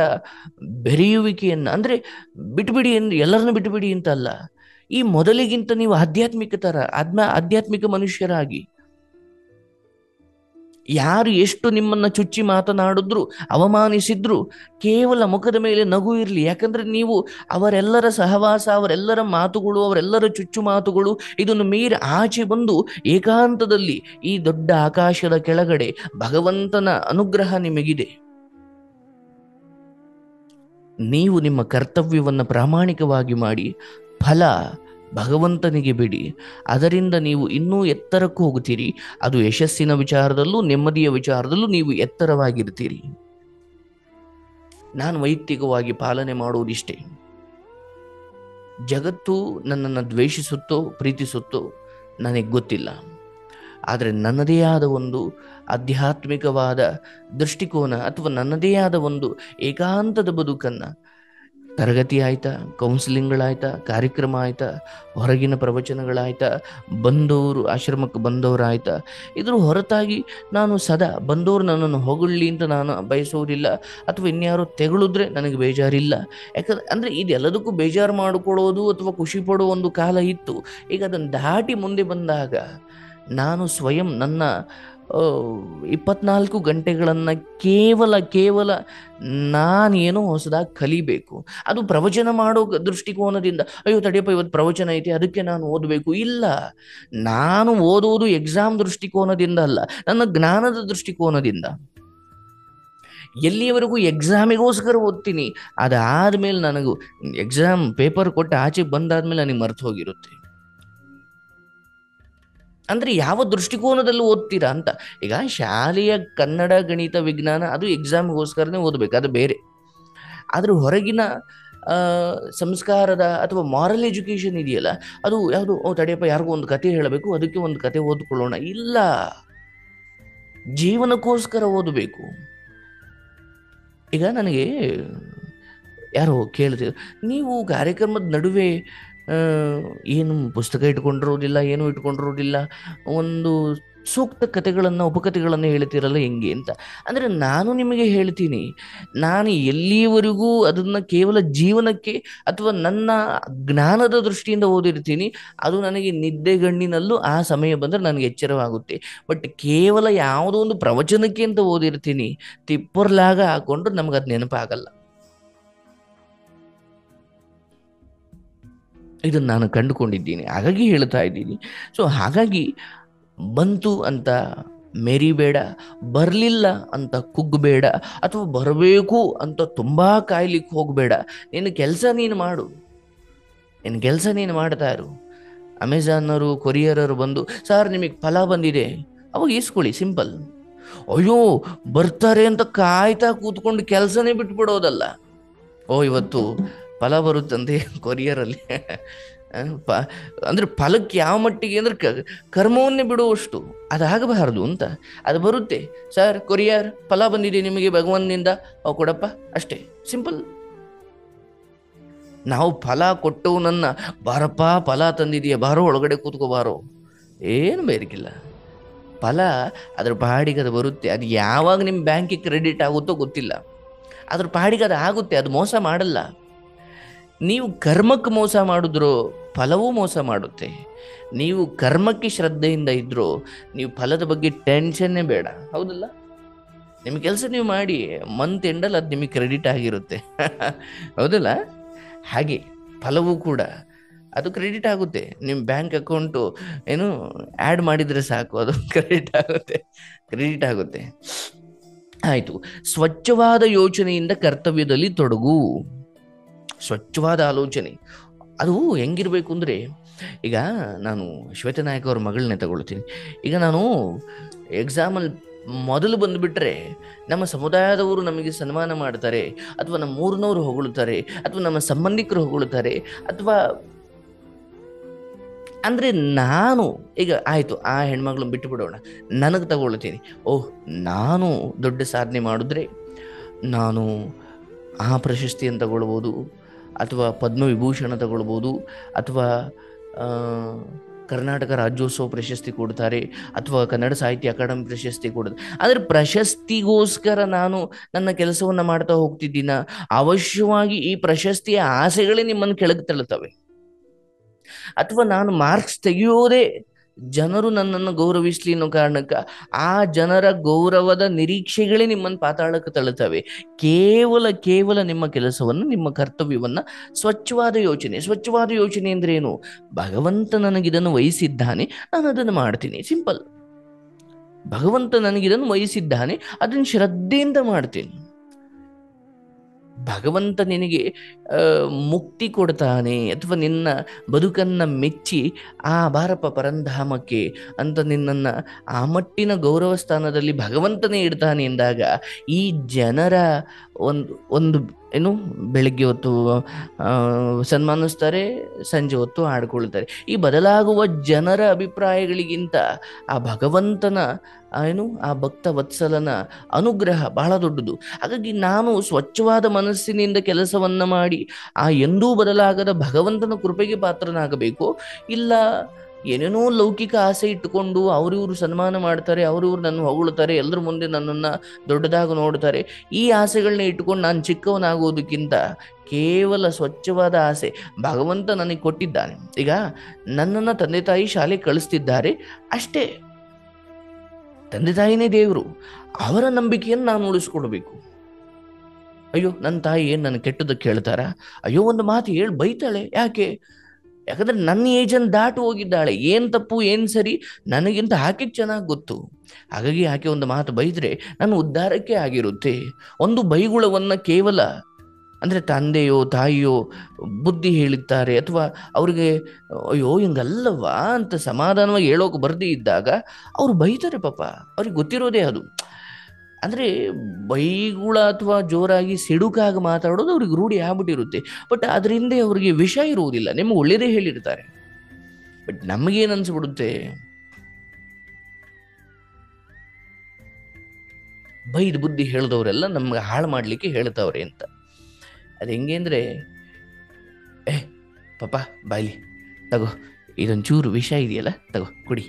ಬೆರೆಯುವಿಕೆಯನ್ನು, ಅಂದರೆ ಬಿಟ್ಬಿಡಿ ಎಂದು ಎಲ್ಲರನ್ನು ಬಿಟ್ಟುಬಿಡಿ ಅಂತ ಅಲ್ಲ. ಈ ಮೊದಲಿಗಿಂತ ನೀವು ಆಧ್ಯಾತ್ಮಿಕ ಥರ ಆತ್ಮ, ಆಧ್ಯಾತ್ಮಿಕ ಮನುಷ್ಯರಾಗಿ ಯಾರು ಎಷ್ಟು ನಿಮ್ಮನ್ನು ಚುಚ್ಚಿ ಮಾತನಾಡಿದ್ರು, ಅವಮಾನಿಸಿದ್ರು, ಕೇವಲ ಮುಖದ ಮೇಲೆ ನಗು ಇರಲಿ. ಯಾಕಂದ್ರೆ ನೀವು ಅವರೆಲ್ಲರ ಸಹವಾಸ, ಅವರೆಲ್ಲರ ಮಾತುಗಳು, ಅವರೆಲ್ಲರ ಚುಚ್ಚು ಮಾತುಗಳು ಇದನ್ನು ಮೀರಿ ಆಚೆ ಬಂದು ಏಕಾಂತದಲ್ಲಿ ಈ ದೊಡ್ಡ ಆಕಾಶದ ಕೆಳಗಡೆ ಭಗವಂತನ ಅನುಗ್ರಹ ನಿಮಗಿದೆ. ನೀವು ನಿಮ್ಮ ಕರ್ತವ್ಯವನ್ನು ಪ್ರಾಮಾಣಿಕವಾಗಿ ಮಾಡಿ, ಫಲ ಭಗವಂತನಿಗೆ ಬಿಡಿ. ಅದರಿಂದ ನೀವು ಇನ್ನೂ ಎತ್ತರಕ್ಕೂ ಹೋಗುತ್ತೀರಿ. ಅದು ಯಶಸ್ಸಿನ ವಿಚಾರದಲ್ಲೂ ನೆಮ್ಮದಿಯ ವಿಚಾರದಲ್ಲೂ ನೀವು ಎತ್ತರವಾಗಿರ್ತೀರಿ ನಾನು ವೈಯಕ್ತಿಕವಾಗಿ ಪಾಲನೆ ಮಾಡುವುದಿಷ್ಟೇ. ಜಗತ್ತು ನನ್ನನ್ನು ದ್ವೇಷಿಸುತ್ತೋ, ಪ್ರೀತಿಸುತ್ತೋ ನನಗೆ ಗೊತ್ತಿಲ್ಲ. ಆದರೆ ನನ್ನದೇ ಆದ ಒಂದು ಆಧ್ಯಾತ್ಮಿಕವಾದ ದೃಷ್ಟಿಕೋನ ಅಥವಾ ನನ್ನದೇ ಆದ ಒಂದು ಏಕಾಂತದ ಬದುಕನ್ನು ತರಗತಿ ಆಯ್ತಾ ಕೌನ್ಸಿಲಿಂಗ್ಗಳಾಯ್ತಾ ಕಾರ್ಯಕ್ರಮ ಆಯ್ತಾ, ಹೊರಗಿನ ಪ್ರವಚನಗಳಾಯ್ತಾ, ಬಂದವರು, ಆಶ್ರಮಕ್ಕೆ ಬಂದವರಾಯ್ತಾ, ಇದ್ರ ಹೊರತಾಗಿ ನಾನು ಸದಾ ಬಂದವರು ನನ್ನನ್ನು ಹೊಗಳ್ಲಿ ಅಂತ ನಾನು ಬಯಸೋದಿಲ್ಲ. ಅಥವಾ ಇನ್ಯಾರು ತೆಗಳಿದ್ರೆ ನನಗೆ ಬೇಜಾರಿಲ್ಲ. ಯಾಕಂದ್ರೆ, ಅಂದರೆ ಇದೆಲ್ಲದಕ್ಕೂ ಬೇಜಾರು ಮಾಡಿಕೊಳ್ಳೋದು ಅಥವಾ ಖುಷಿ ಪಡೋ ಒಂದು ಕಾಲ ಇತ್ತು. ಈಗ ಅದನ್ನು ದಾಟಿ ಮುಂದೆ ಬಂದಾಗ ನಾನು ಸ್ವಯಂ ನನ್ನ ಇಪ್ಪತ್ನಾಲ್ಕು ಗಂಟೆಗಳನ್ನು ಕೇವಲ ಕೇವಲ ನಾನೇನೋ ಹೊಸದಾಗಿ ಕಲಿಬೇಕು. ಅದು ಪ್ರವಚನ ಮಾಡೋ ದೃಷ್ಟಿಕೋನದಿಂದ, ಅಯ್ಯೋ ತಡಿಯಪ್ಪ, ಇವತ್ತು ಪ್ರವಚನ ಐತಿ, ಅದಕ್ಕೆ ನಾನು ಓದಬೇಕು. ಇಲ್ಲ. ನಾನು ಓದೋದು ಎಕ್ಸಾಮ್ ದೃಷ್ಟಿಕೋನದಿಂದ ಅಲ್ಲ, ನನ್ನ ಜ್ಞಾನದ ದೃಷ್ಟಿಕೋನದಿಂದ. ಎಲ್ಲಿಯವರೆಗೂ ಎಕ್ಸಾಮಿಗೋಸ್ಕರ ಓದ್ತೀನಿ? ಅದಾದ್ಮೇಲೆ ನನಗೂ ಎಕ್ಸಾಮ್ ಪೇಪರ್ ಕೊಟ್ಟು ಆಚೆ ಬಂದಾದ್ಮೇಲೆ ನನಗೆ ಮರ್ತು ಹೋಗಿರುತ್ತೆ. ಅಂದ್ರೆ ಯಾವ ದೃಷ್ಟಿಕೋನದಲ್ಲಿ ಓದ್ತೀರಾ ಅಂತ. ಈಗ ಶಾಲೆಯ ಕನ್ನಡ ಗಣಿತ ವಿಜ್ಞಾನ ಅದು ಎಕ್ಸಾಮ್ಗೋಸ್ಕರನೇ ಓದಬೇಕು, ಅದು ಬೇರೆ. ಆದ್ರೆ ಹೊರಗಿನ ಸಂಸ್ಕಾರದ ಅಥವಾ ಮಾರಲ್ ಎಜುಕೇಷನ್ ಇದೆಯಲ್ಲ, ಅದು ಯಾವುದು, ಓ, ತಡೆಯಪ್ಪ, ಯಾರಿಗೂ ಒಂದು ಕತೆ ಹೇಳಬೇಕು, ಅದಕ್ಕೆ ಒಂದು ಕತೆ ಓದ್ಕೊಳ್ಳೋಣ. ಇಲ್ಲ. ಜೀವನಕ್ಕೋಸ್ಕರ ಓದಬೇಕು. ಈಗ ನನಗೆ ಯಾರೋ ಕೇಳ್ತೀರ ನೀವು ಕಾರ್ಯಕ್ರಮದ ನಡುವೆ ಏನು ಪುಸ್ತಕ ಇಟ್ಕೊಂಡಿರೋದಿಲ್ಲ ಏನು ಇಟ್ಕೊಂಡಿರೋದಿಲ್ಲ ಒಂದು ಸೂಕ್ತ ಕಥೆಗಳನ್ನು, ಉಪಕಥೆಗಳನ್ನು ಹೇಳ್ತಿರಲ್ಲ ಹೆಂಗೆ ಅಂತ. ಅಂದರೆ ನಾನು ನಿಮಗೆ ಹೇಳ್ತೀನಿ, ನಾನು ಎಲ್ಲಿಯವರೆಗೂ ಅದನ್ನು ಕೇವಲ ಜೀವನಕ್ಕೆ ಅಥವಾ ನನ್ನ ಜ್ಞಾನದ ದೃಷ್ಟಿಯಿಂದ ಓದಿರ್ತೀನಿ, ಅದು ನನಗೆ ನಿದ್ದೆಗಣ್ಣಿನಲ್ಲೂ ಆ ಸಮಯ ಬಂದರೆ ನನಗೆ ಎಚ್ಚರವಾಗುತ್ತೆ. ಬಟ್ ಕೇವಲ ಯಾವುದೋ ಒಂದು ಪ್ರವಚನಕ್ಕೆ ಅಂತ ಓದಿರ್ತೀನಿ, ತಿಪ್ಪರ್ಲಾಗ ಹಾಕೊಂಡ್ರೆ ನಮ್ಗೆ ನೆನಪಾಗಲ್ಲ. ಇದನ್ನು ನಾನು ಕಂಡುಕೊಂಡಿದ್ದೀನಿ, ಹಾಗಾಗಿ ಹೇಳ್ತಾ ಇದ್ದೀನಿ. ಸೊ ಹಾಗಾಗಿ ಬಂತು ಅಂತ ಮೆರಿಬೇಡ, ಬರಲಿಲ್ಲ ಅಂತ ಕುಗ್ಗಬೇಡ ಅಥವಾ ಬರಬೇಕು ಅಂತ ತುಂಬ ಕಾಯ್ಲಿಕ್ಕೆ ಹೋಗಬೇಡ. ನಿನ್ನ ಕೆಲಸ ನೀನು ಮಾಡು. ನಿನ್ನ ಕೆಲಸ ನೀನು ಮಾಡ್ತಾ ಇರು ಅಮೆಝಾನರು ಕೊರಿಯರರು ಬಂದು, ಸರ್, ನಿಮಗೆ ಫಲ ಬಂದಿದೆ. ಅವಾಗ ಈಸ್ಕೊಳ್ಳಿ, ಸಿಂಪಲ್. ಅಯ್ಯೋ, ಬರ್ತಾರೆ ಅಂತ ಕಾಯ್ತಾ ಕೂತ್ಕೊಂಡು ಕೆಲಸನೇ ಬಿಟ್ಬಿಡೋದಲ್ಲ. ಓ, ಇವತ್ತು ಫಲ ಬರುತ್ತಂತೆ ಕೊರಿಯರಲ್ಲಿ ಪ, ಅಂದ್ರೆ ಫಲಕ್ಕೆ ಯಾವ ಮಟ್ಟಿಗೆ ಅಂದ್ರೆ ಕರ್ಮವನ್ನೇ ಬಿಡುವಷ್ಟು ಅದಾಗಬಾರದು ಅಂತ ಅದು ಬರುತ್ತೆ. ಸರ್, ಕೊರಿಯರ್, ಫಲ ಬಂದಿದೆ ನಿಮಗೆ ಭಗವಂತನಿಂದ? ಅವು ಕೊಡಪ್ಪ, ಅಷ್ಟೇ, ಸಿಂಪಲ್. ನಾವು ಫಲ ಕೊಟ್ಟವನನ್ನ ಬಾರಪ್ಪ, ಫಲ ತಂದಿದೀಯ, ಬಾರೋ, ಒಳಗಡೆ ಕೂತ್ಕೋಬಾರೋ ಏನು ಬೇರಿಕಿಲ್ಲ ಫಲ ಅದ್ರ ಪಾಡಿಗೆ ಅದು ಬರುತ್ತೆ. ಅದು ಯಾವಾಗ ನಿಮ್ಮ ಬ್ಯಾಂಕಿಗೆ ಕ್ರೆಡಿಟ್ ಆಗುತ್ತೋ ಗೊತ್ತಿಲ್ಲ. ಅದ್ರ ಪಾಡಿಗೆ ಅದು ಆಗುತ್ತೆ, ಅದು ಮೋಸ ಮಾಡಲ್ಲ. ನೀವು ಕರ್ಮಕ್ಕೆ ಮೋಸ ಮಾಡಿದ್ರು ಫಲವೂ ಮೋಸ ಮಾಡುತ್ತೆ. ನೀವು ಕರ್ಮಕ್ಕೆ ಶ್ರದ್ಧೆಯಿಂದ ಇದ್ದರೂ ನೀವು ಫಲದ ಬಗ್ಗೆ ಟೆನ್ಷನ್ನೇ ಬೇಡ. ಹೌದಲ್ಲ? ನಿಮ್ಮ ಕೆಲಸ ನೀವು ಮಾಡಿ ಮಂತ್ ಎಂಡಲ್ಲಿ ಅದು ನಿಮಗೆ ಕ್ರೆಡಿಟ್ ಆಗಿರುತ್ತೆ. ಹೌದಲ್ಲ? ಹಾಗೆ, ಫಲವೂ ಕೂಡ. ಅದು ಕ್ರೆಡಿಟ್ ಆಗುತ್ತೆ. ನಿಮ್ಮ ಬ್ಯಾಂಕ್ ಅಕೌಂಟು ಏನು ಆ್ಯಡ್ ಮಾಡಿದರೆ ಸಾಕು, ಅದು ಕ್ರೆಡಿಟ್ ಆಗುತ್ತೆ. ಕ್ರೆಡಿಟ್ ಆಗುತ್ತೆ. ಆಯಿತು. ಸ್ವಚ್ಛವಾದ ಯೋಚನೆಯಿಂದ ಕರ್ತವ್ಯದಲ್ಲಿ ತೊಡಗು. ಸ್ವಚ್ಛವಾದ ಆಲೋಚನೆ. ಅದು ಹೆಂಗಿರಬೇಕು ಅಂದರೆ, ಈಗ ನಾನು ಶ್ವೇತನಾಯಕ್ ಅವ್ರ ಮಗಳನ್ನೇ ತಗೊಳ್ತೀನಿ. ಈಗ ನಾನು ಎಕ್ಸಾಮಲ್ಲಿ ಮೊದಲು ಬಂದುಬಿಟ್ರೆ ನಮ್ಮ ಸಮುದಾಯದವರು ನಮಗೆ ಸನ್ಮಾನ ಮಾಡ್ತಾರೆ, ಅಥವಾ ನಮ್ಮ ಊರಿನವರು ಹೊಗಳುತ್ತಾರೆ ಅಥವಾ ನಮ್ಮ ಸಂಬಂಧಿಕರು ಹೊಗಳುತ್ತಾರೆ ಅಥವಾ ಅಂದರೆ ನಾನು, ಈಗ ಆಯಿತು, ಆ ಹೆಣ್ಮಗಳನ್ನ ಬಿಟ್ಟು ಬಿಡೋಣ. ನನಗೆ ತಗೊಳ್ತೀನಿ. ಓಹ್, ನಾನು ದೊಡ್ಡ ಸಾಧನೆ ಮಾಡಿದ್ರೆ, ನಾನು ಆ ಪ್ರಶಸ್ತಿಯನ್ನು ತಗೊಳ್ಬೋದು. ಅಥವಾ ಪದ್ಮವಿಭೂಷಣ ತಗೊಳ್ಬೋದು, ಅಥವಾ ಕರ್ನಾಟಕ ರಾಜ್ಯೋತ್ಸವ ಪ್ರಶಸ್ತಿ ಕೊಡ್ತಾರೆ, ಅಥವಾ ಕನ್ನಡ ಸಾಹಿತ್ಯ ಅಕಾಡೆಮಿ ಪ್ರಶಸ್ತಿ ಕೊಡ್ತಾರೆ. ಆದರೆ ಪ್ರಶಸ್ತಿಗೋಸ್ಕರ ನಾನು ನನ್ನ ಕೆಲಸವನ್ನು ಮಾಡ್ತಾ ಹೋಗ್ತಿದ್ದೀನ. ಅವಶ್ಯವಾಗಿ ಈ ಪ್ರಶಸ್ತಿಯ ಆಸೆಗಳೇ ನಿಮ್ಮನ್ನು ಕೆಳಗೆ ತಳ್ಳುತ್ತವೆ. ಅಥವಾ ನಾನು ಮಾರ್ಕ್ಸ್ ತೆಗೆಯೋದೇ ಜನರು ನನ್ನನ್ನು ಗೌರವಿಸ್ಲಿ ಅನ್ನೋ ಕಾರಣಕ್ಕ ಆ ಜನರ ಗೌರವದ ನಿರೀಕ್ಷೆಗಳೇ ನಿಮ್ಮನ್ನು ಪಾತಾಳಕ್ಕೆ ತಳ್ಳುತ್ತವೆ. ಕೇವಲ ಕೇವಲ ನಿಮ್ಮ ಕೆಲಸವನ್ನು, ನಿಮ್ಮ ಕರ್ತವ್ಯವನ್ನು ಸ್ವಚ್ಛವಾದ ಯೋಚನೆ ಸ್ವಚ್ಛವಾದ ಯೋಚನೆ ಅಂದ್ರೆ ಏನು? ಭಗವಂತ ನನಗಿದನ್ನು ವಹಿಸಿದ್ದಾನೆ, ನಾನು ಅದನ್ನು ಮಾಡ್ತೀನಿ. ಸಿಂಪಲ್. ಭಗವಂತ ನನಗಿದನ್ನು ವಹಿಸಿದ್ದಾನೆ, ಅದನ್ನು ಶ್ರದ್ಧೆಯಿಂದ ಮಾಡ್ತೀನಿ. ಭಗವಂತ ನಿನಗೆ ಮುಕ್ತಿ ಕೊಡ್ತಾನೆ ಅಥವಾ ನಿನ್ನ ಬದುಕನ್ನ ಮೆಚ್ಚಿ, ಆ, ಬಾರಪ್ಪ ಪರಂಧಾಮಕ್ಕೆ ಅಂತ ನಿನ್ನನ್ನು ಆ ಮಟ್ಟಿನ ಗೌರವ ಸ್ಥಾನದಲ್ಲಿ ಭಗವಂತನೇ ಇಡ್ತಾನೆ ಎಂದಾಗ, ಈ ಜನರ ಒಂದು ಒಂದು ಏನು ಬೆಳಗ್ಗೆ ಹೊತ್ತು ಸನ್ಮಾನಿಸ್ತಾರೆ, ಸಂಜೆ ಹೊತ್ತು ಆಡ್ಕೊಳ್ತಾರೆ. ಈ ಬದಲಾಗುವ ಜನರ ಅಭಿಪ್ರಾಯಗಳಿಗಿಂತ ಆ ಭಗವಂತನ ಏನು, ಆ ಭಕ್ತ ವತ್ಸಲನ ಅನುಗ್ರಹ ಬಹಳ ದೊಡ್ಡದು. ಹಾಗಾಗಿ ನಾನು ಸ್ವಚ್ಛವಾದ ಮನಸ್ಸಿನಿಂದ ಕೆಲಸವನ್ನು ಮಾಡಿ, ಆ ಎಂದೂ ಬದಲಾಗದ ಭಗವಂತನ ಕೃಪೆಗೆ ಪಾತ್ರನಾಗಬೇಕು. ಇಲ್ಲ ಏನೇನೋ ಲೌಕಿಕ ಆಸೆ ಇಟ್ಟುಕೊಂಡು ಅವ್ರಿವ್ರು ಸನ್ಮಾನ ಮಾಡ್ತಾರೆ ಅವ್ರಿವ್ರು ನನ್ನ ಹೊಗಳ್ತಾರೆ, ಎಲ್ಲರ ಮುಂದೆ ನನ್ನನ್ನು ದೊಡ್ಡದಾಗಿ ನೋಡ್ತಾರೆ, ಈ ಆಸೆಗಳನ್ನ ಇಟ್ಕೊಂಡು ನಾನು ಚಿಕ್ಕವನಾಗೋದಕ್ಕಿಂತ ಕೇವಲ ಸ್ವಚ್ಛವಾದ ಆಸೆ. ಭಗವಂತ ನನಗೆ ಕೊಟ್ಟಿದ್ದಾನೆ. ಈಗ ನನ್ನನ್ನು ತಂದೆ ತಾಯಿ ಶಾಲೆ ಕಳಿಸ್ತಿದ್ದಾರೆ. ಅಷ್ಟೇ. ತಂದೆ ತಾಯಿನೇ ದೇವರು. ಅವರ ನಂಬಿಕೆಯನ್ನು ನಾನು ಉಳಿಸ್ಕೊಡ್ಬೇಕು. ಅಯ್ಯೋ ನನ್ನ ತಾಯಿ ಏನು ನನ್ನ ಕೆಟ್ಟದಕ್ಕೆ ಹೇಳ್ತಾರ ಅಯ್ಯೋ, ಒಂದು ಮಾತು ಹೇಳಿ ಬೈತಾಳೆ. ಯಾಕೆ? ಯಾಕಂದ್ರೆ ನನ್ನ ಏಜನ್ನು ದಾಟು ಹೋಗಿದ್ದಾಳೆ. ಏನು ತಪ್ಪು, ಏನು ಸರಿ, ನನಗಿಂತ ಆಕೆಗೆ ಚೆನ್ನಾಗಿ ಗೊತ್ತು. ಹಾಗಾಗಿ ಆಕೆ ಒಂದು ಮಾತು ಬೈದ್ರೆ, ನನ್ನ ಉದ್ಧಾರಕ್ಕೆ ಆಗಿರುತ್ತೆ. ಒಂದು ಬೈಗುಳವನ್ನು ಕೇವಲ, ಅಂದರೆ ತಂದೆಯೋ, ತಾಯಿಯೋ ಬುದ್ಧಿ ಹೇಳಿದ್ದಾರೆ ಅಥವಾ ಅವ್ರಿಗೆ, ಅಯ್ಯೋ ಹಿಂಗಲ್ಲವಾ ಅಂತ ಸಮಾಧಾನವಾಗಿ ಹೇಳೋಕೆ ಬರದೇ ಇದ್ದಾಗ, ಅವ್ರು ಬೈತಾರೆ ಪಾಪ. ಅವ್ರಿಗೆ ಗೊತ್ತಿರೋದೇ ಅದು. ಅಂದರೆ ಬೈಗುಳ ಅಥವಾ ಜೋರಾಗಿ ಸಿಡುಕಾಗಿ ಮಾತಾಡೋದು ಅವ್ರಿಗೆ ರೂಢಿ ಆಗ್ಬಿಟ್ಟಿರುತ್ತೆ. ಬಟ್ ಅದರಿಂದ ಅವರಿಗೆ ವಿಷ ಇರುವುದಿಲ್ಲ. ನಿಮ್ಗೆ ಒಳ್ಳೆಯದೇ ಹೇಳಿರ್ತಾರೆ. ಬಟ್ ನಮಗೇನು ಅನ್ಸ್ಬಿಡುತ್ತೆ? ಬೈದ್ ಬುದ್ಧಿ ಹೇಳಿದವರೆಲ್ಲ ನಮ್ಗೆ ಹಾಳು ಮಾಡಲಿಕ್ಕೆ ಹೇಳ್ತಾವ್ರೆ ಅಂತ. ಅದು ಹೆಂಗೆ ಅಂದರೆ, ಏ ಪಾಪ ಬಾಯ್ಲಿ, ತಗೋ, ಇದೊಂಚೂರು ವಿಷ ಇದೆಯಲ್ಲ, ತಗೋ, ಕುಡಿ.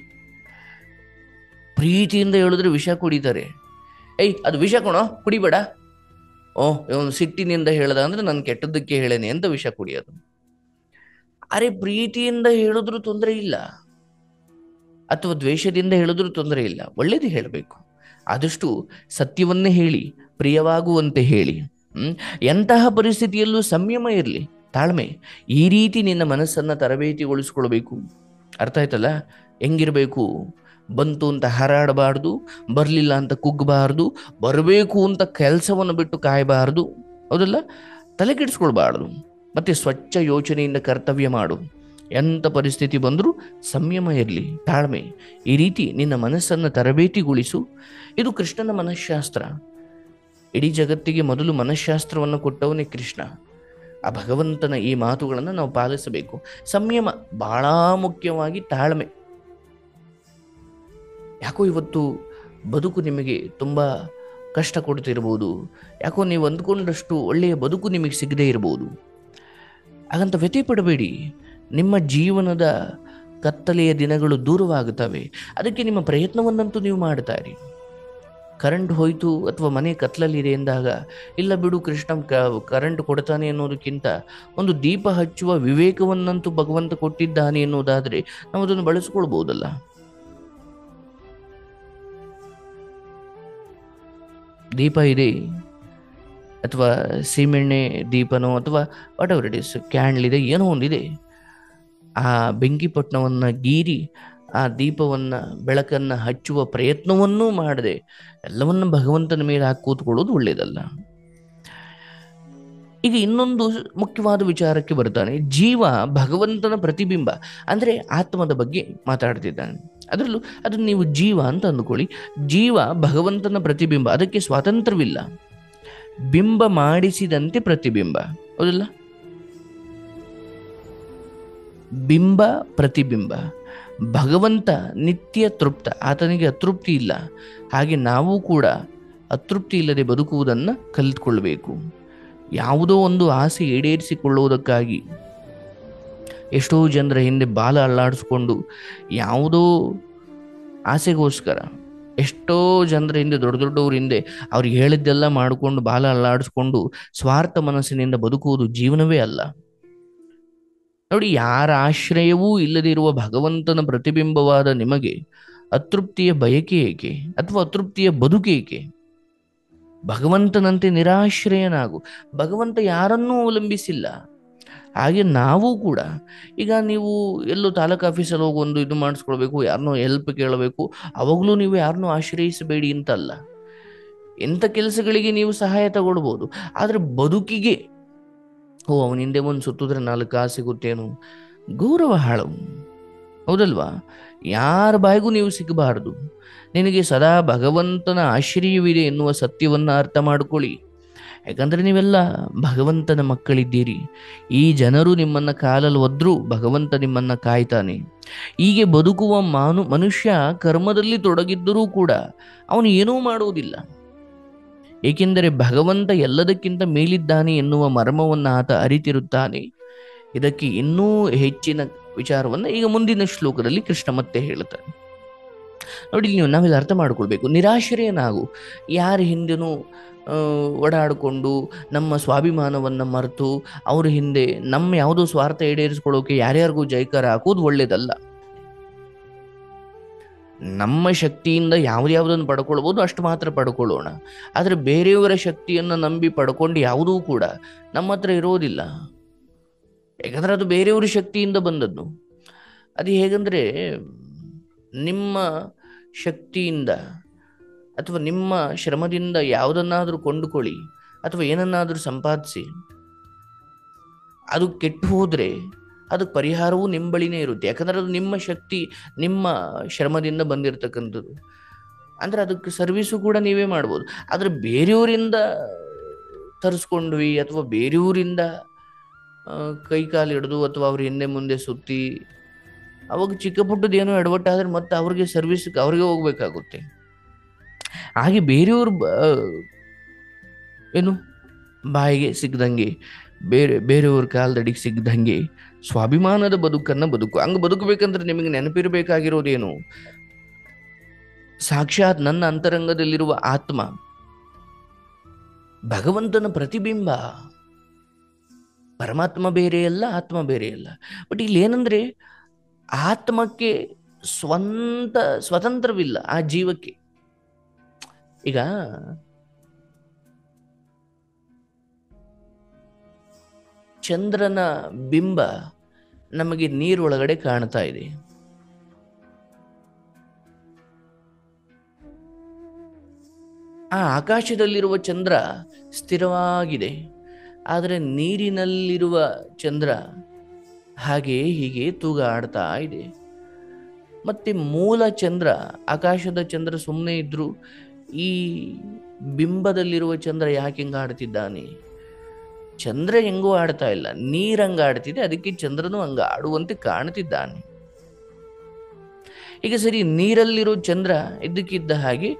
ಪ್ರೀತಿಯಿಂದ ಹೇಳಿದ್ರೆ ವಿಷ ಕುಡಿತಾರೆ. ಏಯ್, ಅದು ವಿಷ ಕೊಣೋ ಕುಡಿಬೇಡ. ಓ, ಇವನು ಸಿಟ್ಟಿನಿಂದ ಹೇಳ್ದ ಅಂದ್ರೆ ನಾನು ಕೆಟ್ಟದ್ದಕ್ಕೆ ಹೇಳೇನೆ ಅಂತ ವಿಷ ಕುಡಿಯೋದು. ಅರೆ, ಪ್ರೀತಿಯಿಂದ ಹೇಳಿದ್ರು ತೊಂದರೆ ಇಲ್ಲ. ಅಥವಾ ದ್ವೇಷದಿಂದ ಹೇಳಿದ್ರು ತೊಂದರೆ ಇಲ್ಲ. ಒಳ್ಳೇದು ಹೇಳಬೇಕು. ಆದಷ್ಟು ಸತ್ಯವನ್ನೇ ಹೇಳಿ, ಪ್ರಿಯವಾಗುವಂತೆ ಹೇಳಿ. ಎಂತಹ ಪರಿಸ್ಥಿತಿಯಲ್ಲೂ ಸಂಯಮ ಇರಲಿ. ತಾಳ್ಮೆ. ಈ ರೀತಿ ನಿನ್ನ ಮನಸ್ಸನ್ನು ತರಬೇತಿಗೊಳಿಸ್ಕೊಳ್ಬೇಕು. ಅರ್ಥ ಆಯ್ತಲ್ಲ? ಹೆಂಗಿರಬೇಕು? ಬಂತು ಅಂತ ಹಾರಾಡಬಾರ್ದು, ಬರಲಿಲ್ಲ ಅಂತ ಕುಗ್ಗಬಾರ್ದು, ಬರಬೇಕು ಅಂತ ಕೆಲಸವನ್ನು ಬಿಟ್ಟು ಕಾಯಬಾರ್ದು. ಹೌದಲ್ಲ? ತಲೆ ಕೆಡಿಸ್ಕೊಳ್ಬಾರ್ದು. ಮತ್ತೆ ಸ್ವಚ್ಛ ಯೋಚನೆಯಿಂದ ಕರ್ತವ್ಯ ಮಾಡು. ಎಂಥ ಪರಿಸ್ಥಿತಿ ಬಂದರೂ ಸಂಯಮ ಇರಲಿ, ತಾಳ್ಮೆ. ಈ ರೀತಿ ನಿನ್ನ ಮನಸ್ಸನ್ನು ತರಬೇತಿಗೊಳಿಸು. ಇದು ಕೃಷ್ಣನ ಮನಃಶಾಸ್ತ್ರ. ಇಡೀ ಜಗತ್ತಿಗೆ ಮೊದಲು ಮನಃಶಾಸ್ತ್ರವನ್ನು ಕೊಟ್ಟವನೇ ಕೃಷ್ಣ. ಆ ಭಗವಂತನ ಈ ಮಾತುಗಳನ್ನು ನಾವು ಪಾಲಿಸಬೇಕು. ಸಂಯಮ ಬಹಳ ಮುಖ್ಯವಾಗಿ ತಾಳ್ಮೆ. ಯಾಕೋ ಇವತ್ತು ಬದುಕು ನಿಮಗೆ ತುಂಬ ಕಷ್ಟ ಕೊಡ್ತಿರ್ಬೋದು ಯಾಕೋ ನೀವು ಅಂದ್ಕೊಂಡಷ್ಟು ಒಳ್ಳೆಯ ಬದುಕು ನಿಮಗೆ ಸಿಗದೇ ಇರ್ಬೋದು ಹಾಗಂತ ವ್ಯತಿ ಪಡಬೇಡಿ ನಿಮ್ಮ ಜೀವನದ ಕತ್ತಲೆಯ ದಿನಗಳು ದೂರವಾಗುತ್ತವೆ. ಅದಕ್ಕೆ ನಿಮ್ಮ ಪ್ರಯತ್ನವನ್ನಂತೂ ನೀವು ಮಾಡ್ತಾರೆ ಕರೆಂಟ್ ಹೋಯಿತು ಅಥವಾ ಮನೆ ಕತ್ಲಲ್ಲಿದೆ ಎಂದಾಗ, ಇಲ್ಲ ಬಿಡು ಕೃಷ್ಣ ಕರೆಂಟ್ ಕೊಡ್ತಾನೆ ಅನ್ನೋದಕ್ಕಿಂತ ಒಂದು ದೀಪ ಹಚ್ಚುವ ವಿವೇಕವನ್ನಂತೂ ಭಗವಂತ ಕೊಟ್ಟಿದ್ದಾನೆ ಎನ್ನುವುದಾದರೆ ನಾವು ಅದನ್ನು ಬಳಸ್ಕೊಳ್ಬೋದಲ್ಲ. ದೀಪ ಇದೆ. ಅಥವಾ ಸೀಮೆಣ್ಣೆ ದೀಪನೋ ಅಥವಾ whatever it is candle ಇದೆ, ಏನೋ ಒಂದಿದೆ ಆ ಬೆಂಕಿ ಪಟ್ಟಣವನ್ನು ಗೀರಿ ಆ ದೀಪವನ್ನು, ಬೆಳಕನ್ನು ಹಚ್ಚುವ ಪ್ರಯತ್ನವನ್ನೂ ಮಾಡದೆ. ಎಲ್ಲವನ್ನು ಭಗವಂತನ ಮೇಲೆ ಹಾಕಿ ಕೂತ್ಕೊಳ್ಳೋದು ಒಳ್ಳೆಯದಲ್ಲ ಈಗ ಇನ್ನೊಂದು ಮುಖ್ಯವಾದ ವಿಚಾರಕ್ಕೆ ಬರ್ತಾನೆ ಜೀವ ಭಗವಂತನ ಪ್ರತಿಬಿಂಬ. ಅಂದರೆ ಆತ್ಮದ ಬಗ್ಗೆ ಮಾತಾಡ್ತಿದ್ದಾನೆ. ಅದರಲ್ಲೂ ಅದನ್ನು ನೀವು ಜೀವ ಅಂತ ಅಂದುಕೊಳ್ಳಿ. ಜೀವ ಭಗವಂತನ ಪ್ರತಿಬಿಂಬ, ಅದಕ್ಕೆ ಸ್ವಾತಂತ್ರ್ಯವಿಲ್ಲ. ಬಿಂಬ ಮಾಡಿಸಿದಂತೆ ಪ್ರತಿಬಿಂಬ, ಹೌದಲ್ಲ? ಬಿಂಬ ಪ್ರತಿಬಿಂಬ, ಭಗವಂತ ನಿತ್ಯ ತೃಪ್ತ, ಆತನಿಗೆ ಅತೃಪ್ತಿ ಇಲ್ಲ. ಹಾಗೆ ನಾವು ಕೂಡ ಅತೃಪ್ತಿ ಇಲ್ಲದೆ ಬದುಕುವುದನ್ನು ಕಲಿತುಕೊಳ್ಬೇಕು. ಯಾವುದೋ ಒಂದು ಆಸೆ ಈಡೇರಿಸಿಕೊಳ್ಳುವುದಕ್ಕಾಗಿ ಎಷ್ಟೋ ಜನರ ಹಿಂದೆ ಬಾಲ ಅಲ್ಲಾಡಿಸ್ಕೊಂಡು ಯಾವುದೋ ಆಸೆಗೋಸ್ಕರ ಎಷ್ಟೋ ಜನರ ಹಿಂದೆ, ದೊಡ್ಡ ದೊಡ್ಡವ್ರ ಹಿಂದೆ ಅವ್ರಿಗೆ ಹೇಳಿದ್ದೆಲ್ಲ ಮಾಡಿಕೊಂಡು ಬಾಲ ಅಲ್ಲಾಡಿಸ್ಕೊಂಡು ಸ್ವಾರ್ಥ ಮನಸ್ಸಿನಿಂದ ಬದುಕುವುದು ಜೀವನವೇ ಅಲ್ಲ. ನೋಡಿ, ಯಾರ ಆಶ್ರಯವೂ ಇಲ್ಲದಿರುವ ಭಗವಂತನ ಪ್ರತಿಬಿಂಬವಾದ ನಿಮಗೆ ಅತೃಪ್ತಿಯ ಬಯಕೆ ಏಕೆ ಅಥವಾ ಅತೃಪ್ತಿಯ ಬದುಕೇಕೆ ಭಗವಂತನಂತೆ ನಿರಾಶ್ರಯನಾಗು, ಭಗವಂತ ಯಾರನ್ನೂ ಅವಲಂಬಿಸಿಲ್ಲ. ಹಾಗೆ ನಾವು ಕೂಡ, ಈಗ ನೀವು ಎಲ್ಲೋ ತಾಲೂಕು ಆಫೀಸಲ್ಲಿ ಹೋಗಿ ಒಂದು ಇದು ಮಾಡಿಸ್ಕೊಳ್ಬೇಕು, ಯಾರನ್ನೋ ಹೆಲ್ಪ್ ಕೇಳಬೇಕು, ಅವಾಗಲೂ ನೀವು ಯಾರನ್ನೂ ಆಶ್ರಯಿಸಬೇಡಿ ಅಂತಲ್ಲ. ಎಂಥ ಕೆಲಸಗಳಿಗೆ ನೀವು ಸಹಾಯ ತಗೊಳ್ಬೋದು, ಆದರೆ ಬದುಕಿಗೆ, ಓ, ಅವನ ಹಿಂದೆ ಒಂದು ಸುತ್ತಿದ್ರೆ ನಾಲ್ಕು ಕಾಸು ಸಿಗುತ್ತೇನು, ಗೌರವ ಹಾಳು ಹೌದಲ್ವಾ? ಯಾರ ಬಾಯಿಗೂ ನೀವು ಸಿಗಬಾರ್ದು. ನಿನಗೆ ಸದಾ ಭಗವಂತನ ಆಶ್ರಯವಿದೆ ಎನ್ನುವ ಸತ್ಯವನ್ನು ಅರ್ಥ ಮಾಡಿಕೊಳ್ಳಿ. ಯಾಕಂದ್ರೆ ನೀವೆಲ್ಲ ಭಗವಂತನ ಮಕ್ಕಳಿದ್ದೀರಿ. ಈ ಜನರು ನಿಮ್ಮನ್ನ ಕಾಲಲ್ಲಿ ಒದ್ರೂ ಭಗವಂತ ನಿಮ್ಮನ್ನ ಕಾಯ್ತಾನೆ. ಹೀಗೆ ಬದುಕುವ ಮಾನು, ಮನುಷ್ಯ ಕರ್ಮದಲ್ಲಿ ತೊಡಗಿದ್ದರೂ ಕೂಡ ಅವನು ಏನೂ ಮಾಡುವುದಿಲ್ಲ. ಏಕೆಂದರೆ ಭಗವಂತ ಎಲ್ಲದಕ್ಕಿಂತ ಮೇಲಿದ್ದಾನೆ ಎನ್ನುವ ಮರ್ಮವನ್ನು ಆತ ಅರಿತಿರುತ್ತಾನೆ. ಇದಕ್ಕೆ ಇನ್ನೂ ಹೆಚ್ಚಿನ ವಿಚಾರವನ್ನು ಈಗ ಮುಂದಿನ ಶ್ಲೋಕದಲ್ಲಿ ಕೃಷ್ಣ ಮತ್ತೆ ಹೇಳ್ತಾನೆ ನೋಡಿ, ನೀವು ನಾವೆಲ್ಲ ಅರ್ಥ ಮಾಡಿಕೊಳ್ಬೇಕು. ನಿರಾಶ್ರಯನಾಗು. ಯಾರ ಹಿಂದೆನೂ ಓಡಾಡಿಕೊಂಡು ನಮ್ಮ ಸ್ವಾಭಿಮಾನವನ್ನು ಮರೆತು ಅವ್ರ ಹಿಂದೆ ನಮ್ಮ ಯಾವುದೋ ಸ್ವಾರ್ಥ ಈಡೇರಿಸ್ಕೊಳ್ಳೋಕೆ ಯಾರ್ಯಾರಿಗೂ ಜೈಕಾರ ಹಾಕೋದು ಒಳ್ಳೇದಲ್ಲ. ನಮ್ಮ ಶಕ್ತಿಯಿಂದ ಯಾವ್ದ್ಯಾವುದನ್ನು ಪಡ್ಕೊಳ್ಬೋದು ಅಷ್ಟು ಮಾತ್ರ ಪಡ್ಕೊಳ್ಳೋಣ. ಆದರೆ ಬೇರೆಯವರ ಶಕ್ತಿಯನ್ನು ನಂಬಿ ಪಡ್ಕೊಂಡು ಯಾವುದೂ ಕೂಡ ನಮ್ಮ ಹತ್ರ ಇರೋದಿಲ್ಲ. ಯಾಕಂದ್ರೆ ಅದು ಬೇರೆಯವ್ರ ಶಕ್ತಿಯಿಂದ ಬಂದದ್ದು. ಅದು ಹೇಗಂದರೆ ನಿಮ್ಮ ಶಕ್ತಿಯಿಂದ ಅಥವಾ ನಿಮ್ಮ ಶ್ರಮದಿಂದ ಯಾವುದನ್ನಾದರೂ ಕೊಂಡುಕೊಳ್ಳಿ ಅಥವಾ ಏನನ್ನಾದರೂ ಸಂಪಾದಿಸಿ, ಅದು ಕೆಟ್ಟು ಹೋದರೆ ಅದಕ್ಕೆ ಪರಿಹಾರವೂ ನಿಮ್ಮ ಇರುತ್ತೆ. ಯಾಕಂದ್ರೆ ಅದು ನಿಮ್ಮ ಶಕ್ತಿ, ನಿಮ್ಮ ಶ್ರಮದಿಂದ ಬಂದಿರತಕ್ಕಂಥದ್ದು. ಅಂದರೆ ಅದಕ್ಕೆ ಸರ್ವಿಸು ಕೂಡ ನೀವೇ ಮಾಡ್ಬೋದು. ಆದರೆ ಬೇರೆಯವರಿಂದ ತರಿಸ್ಕೊಂಡ್ವಿ ಅಥವಾ ಬೇರೆಯವರಿಂದ ಕೈ ಕಾಲು ಹಿಡಿದು ಅಥವಾ ಅವ್ರ ಹಿಂದೆ ಮುಂದೆ ಸುತ್ತಿ ಅವಾಗ ಚಿಕ್ಕ ಏನೋ ಎಡವಟ್ಟಾದ್ರೆ ಮತ್ತೆ ಅವ್ರಿಗೆ ಸರ್ವಿಸ್ ಅವ್ರಿಗೆ ಹೋಗ್ಬೇಕಾಗುತ್ತೆ. ಹಾಗೆ ಬೇರೆಯವ್ರ ಏನು? ಬಾಯಿಗೆ ಸಿಗ್ದಂಗೆ ಬೇರೆ, ಬೇರೆಯವ್ರ ಕಾಲದಡಿಗೆ ಸಿಗ್ದಂಗೆ ಸ್ವಾಭಿಮಾನದ ಬದುಕನ್ನು ಬದುಕು. ಹಂಗೆ ಬದುಕಬೇಕಂದ್ರೆ ನಿಮಗೆ ನೆನಪಿರಬೇಕಾಗಿರೋದೇನು? ಸಾಕ್ಷಾತ್ ನನ್ನ ಅಂತರಂಗದಲ್ಲಿರುವ ಆತ್ಮ, ಭಗವಂತನ ಪ್ರತಿಬಿಂಬ. ಪರಮಾತ್ಮ ಬೇರೆ ಅಲ್ಲ, ಆತ್ಮ ಬೇರೆ ಅಲ್ಲ. ಬಟ್ ಇಲ್ಲಿ ಏನಂದ್ರೆ ಆತ್ಮಕ್ಕೆ ಸ್ವಂತ, ಸ್ವತಂತ್ರವಿಲ್ಲ ಆ ಜೀವಕ್ಕೆ. ಈಗ ಚಂದ್ರನ ಬಿಂಬ ನಮಗೆ ನೀರೊಳಗಡೆ ಕಾಣ್ತಾ ಇದೆ. ಆ ಆಕಾಶದಲ್ಲಿರುವ ಚಂದ್ರ ಸ್ಥಿರವಾಗಿದೆ. ಆದರೆ ನೀರಿನಲ್ಲಿರುವ ಚಂದ್ರ ಹಾಗೆ ಹೀಗೆ ತೂಗಾಡ್ತಾ ಇದೆ. ಮತ್ತೆ ಮೂಲ ಚಂದ್ರ, ಆಕಾಶದ ಚಂದ್ರ ಸುಮ್ಮನೆ ಇದ್ರು, ಈ ಬಿಂಬದಲ್ಲಿರುವ ಚಂದ್ರ ಯಾಕೆ ಹಿಂಗ ಆಡ್ತಿದ್ದಾನೆ? ಚಂದ್ರ ಹೆಂಗೂ ಆಡ್ತಾ ಇಲ್ಲ. ನೀರಂಗ ಆಡ್ತಿದೆ, ಅದಕ್ಕೆ ಚಂದ್ರನು ಹಂಗ ಆಡುವಂತೆ ಕಾಣ್ತಿದ್ದಾನೆ. ಈಗ ಸರಿ, ನೀರಲ್ಲಿರೋ ಚಂದ್ರ ಇದ್ದಕ್ಕಿದ್ದ ಹಾಗೆ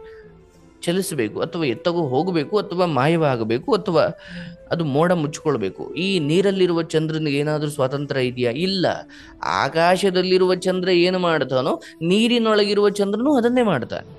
ಚಲಿಸಬೇಕು ಅಥವಾ ಎತ್ತಗೋ ಹೋಗಬೇಕು ಅಥವಾ ಮಾಯವಾಗಬೇಕು ಅಥವಾ ಅದು ಮೋಡ ಮುಚ್ಚಿಕೊಳ್ಬೇಕು. ಈ ನೀರಲ್ಲಿರುವ ಚಂದ್ರನಿಗೆ ಏನಾದರೂ ಸ್ವಾತಂತ್ರ್ಯ ಇದೆಯಾ? ಇಲ್ಲ. ಆಕಾಶದಲ್ಲಿರುವ ಚಂದ್ರ ಏನು ಮಾಡ್ತಾನೋ, ನೀರಿನೊಳಗಿರುವ ಚಂದ್ರನು ಅದನ್ನೇ ಮಾಡ್ತಾನೆ.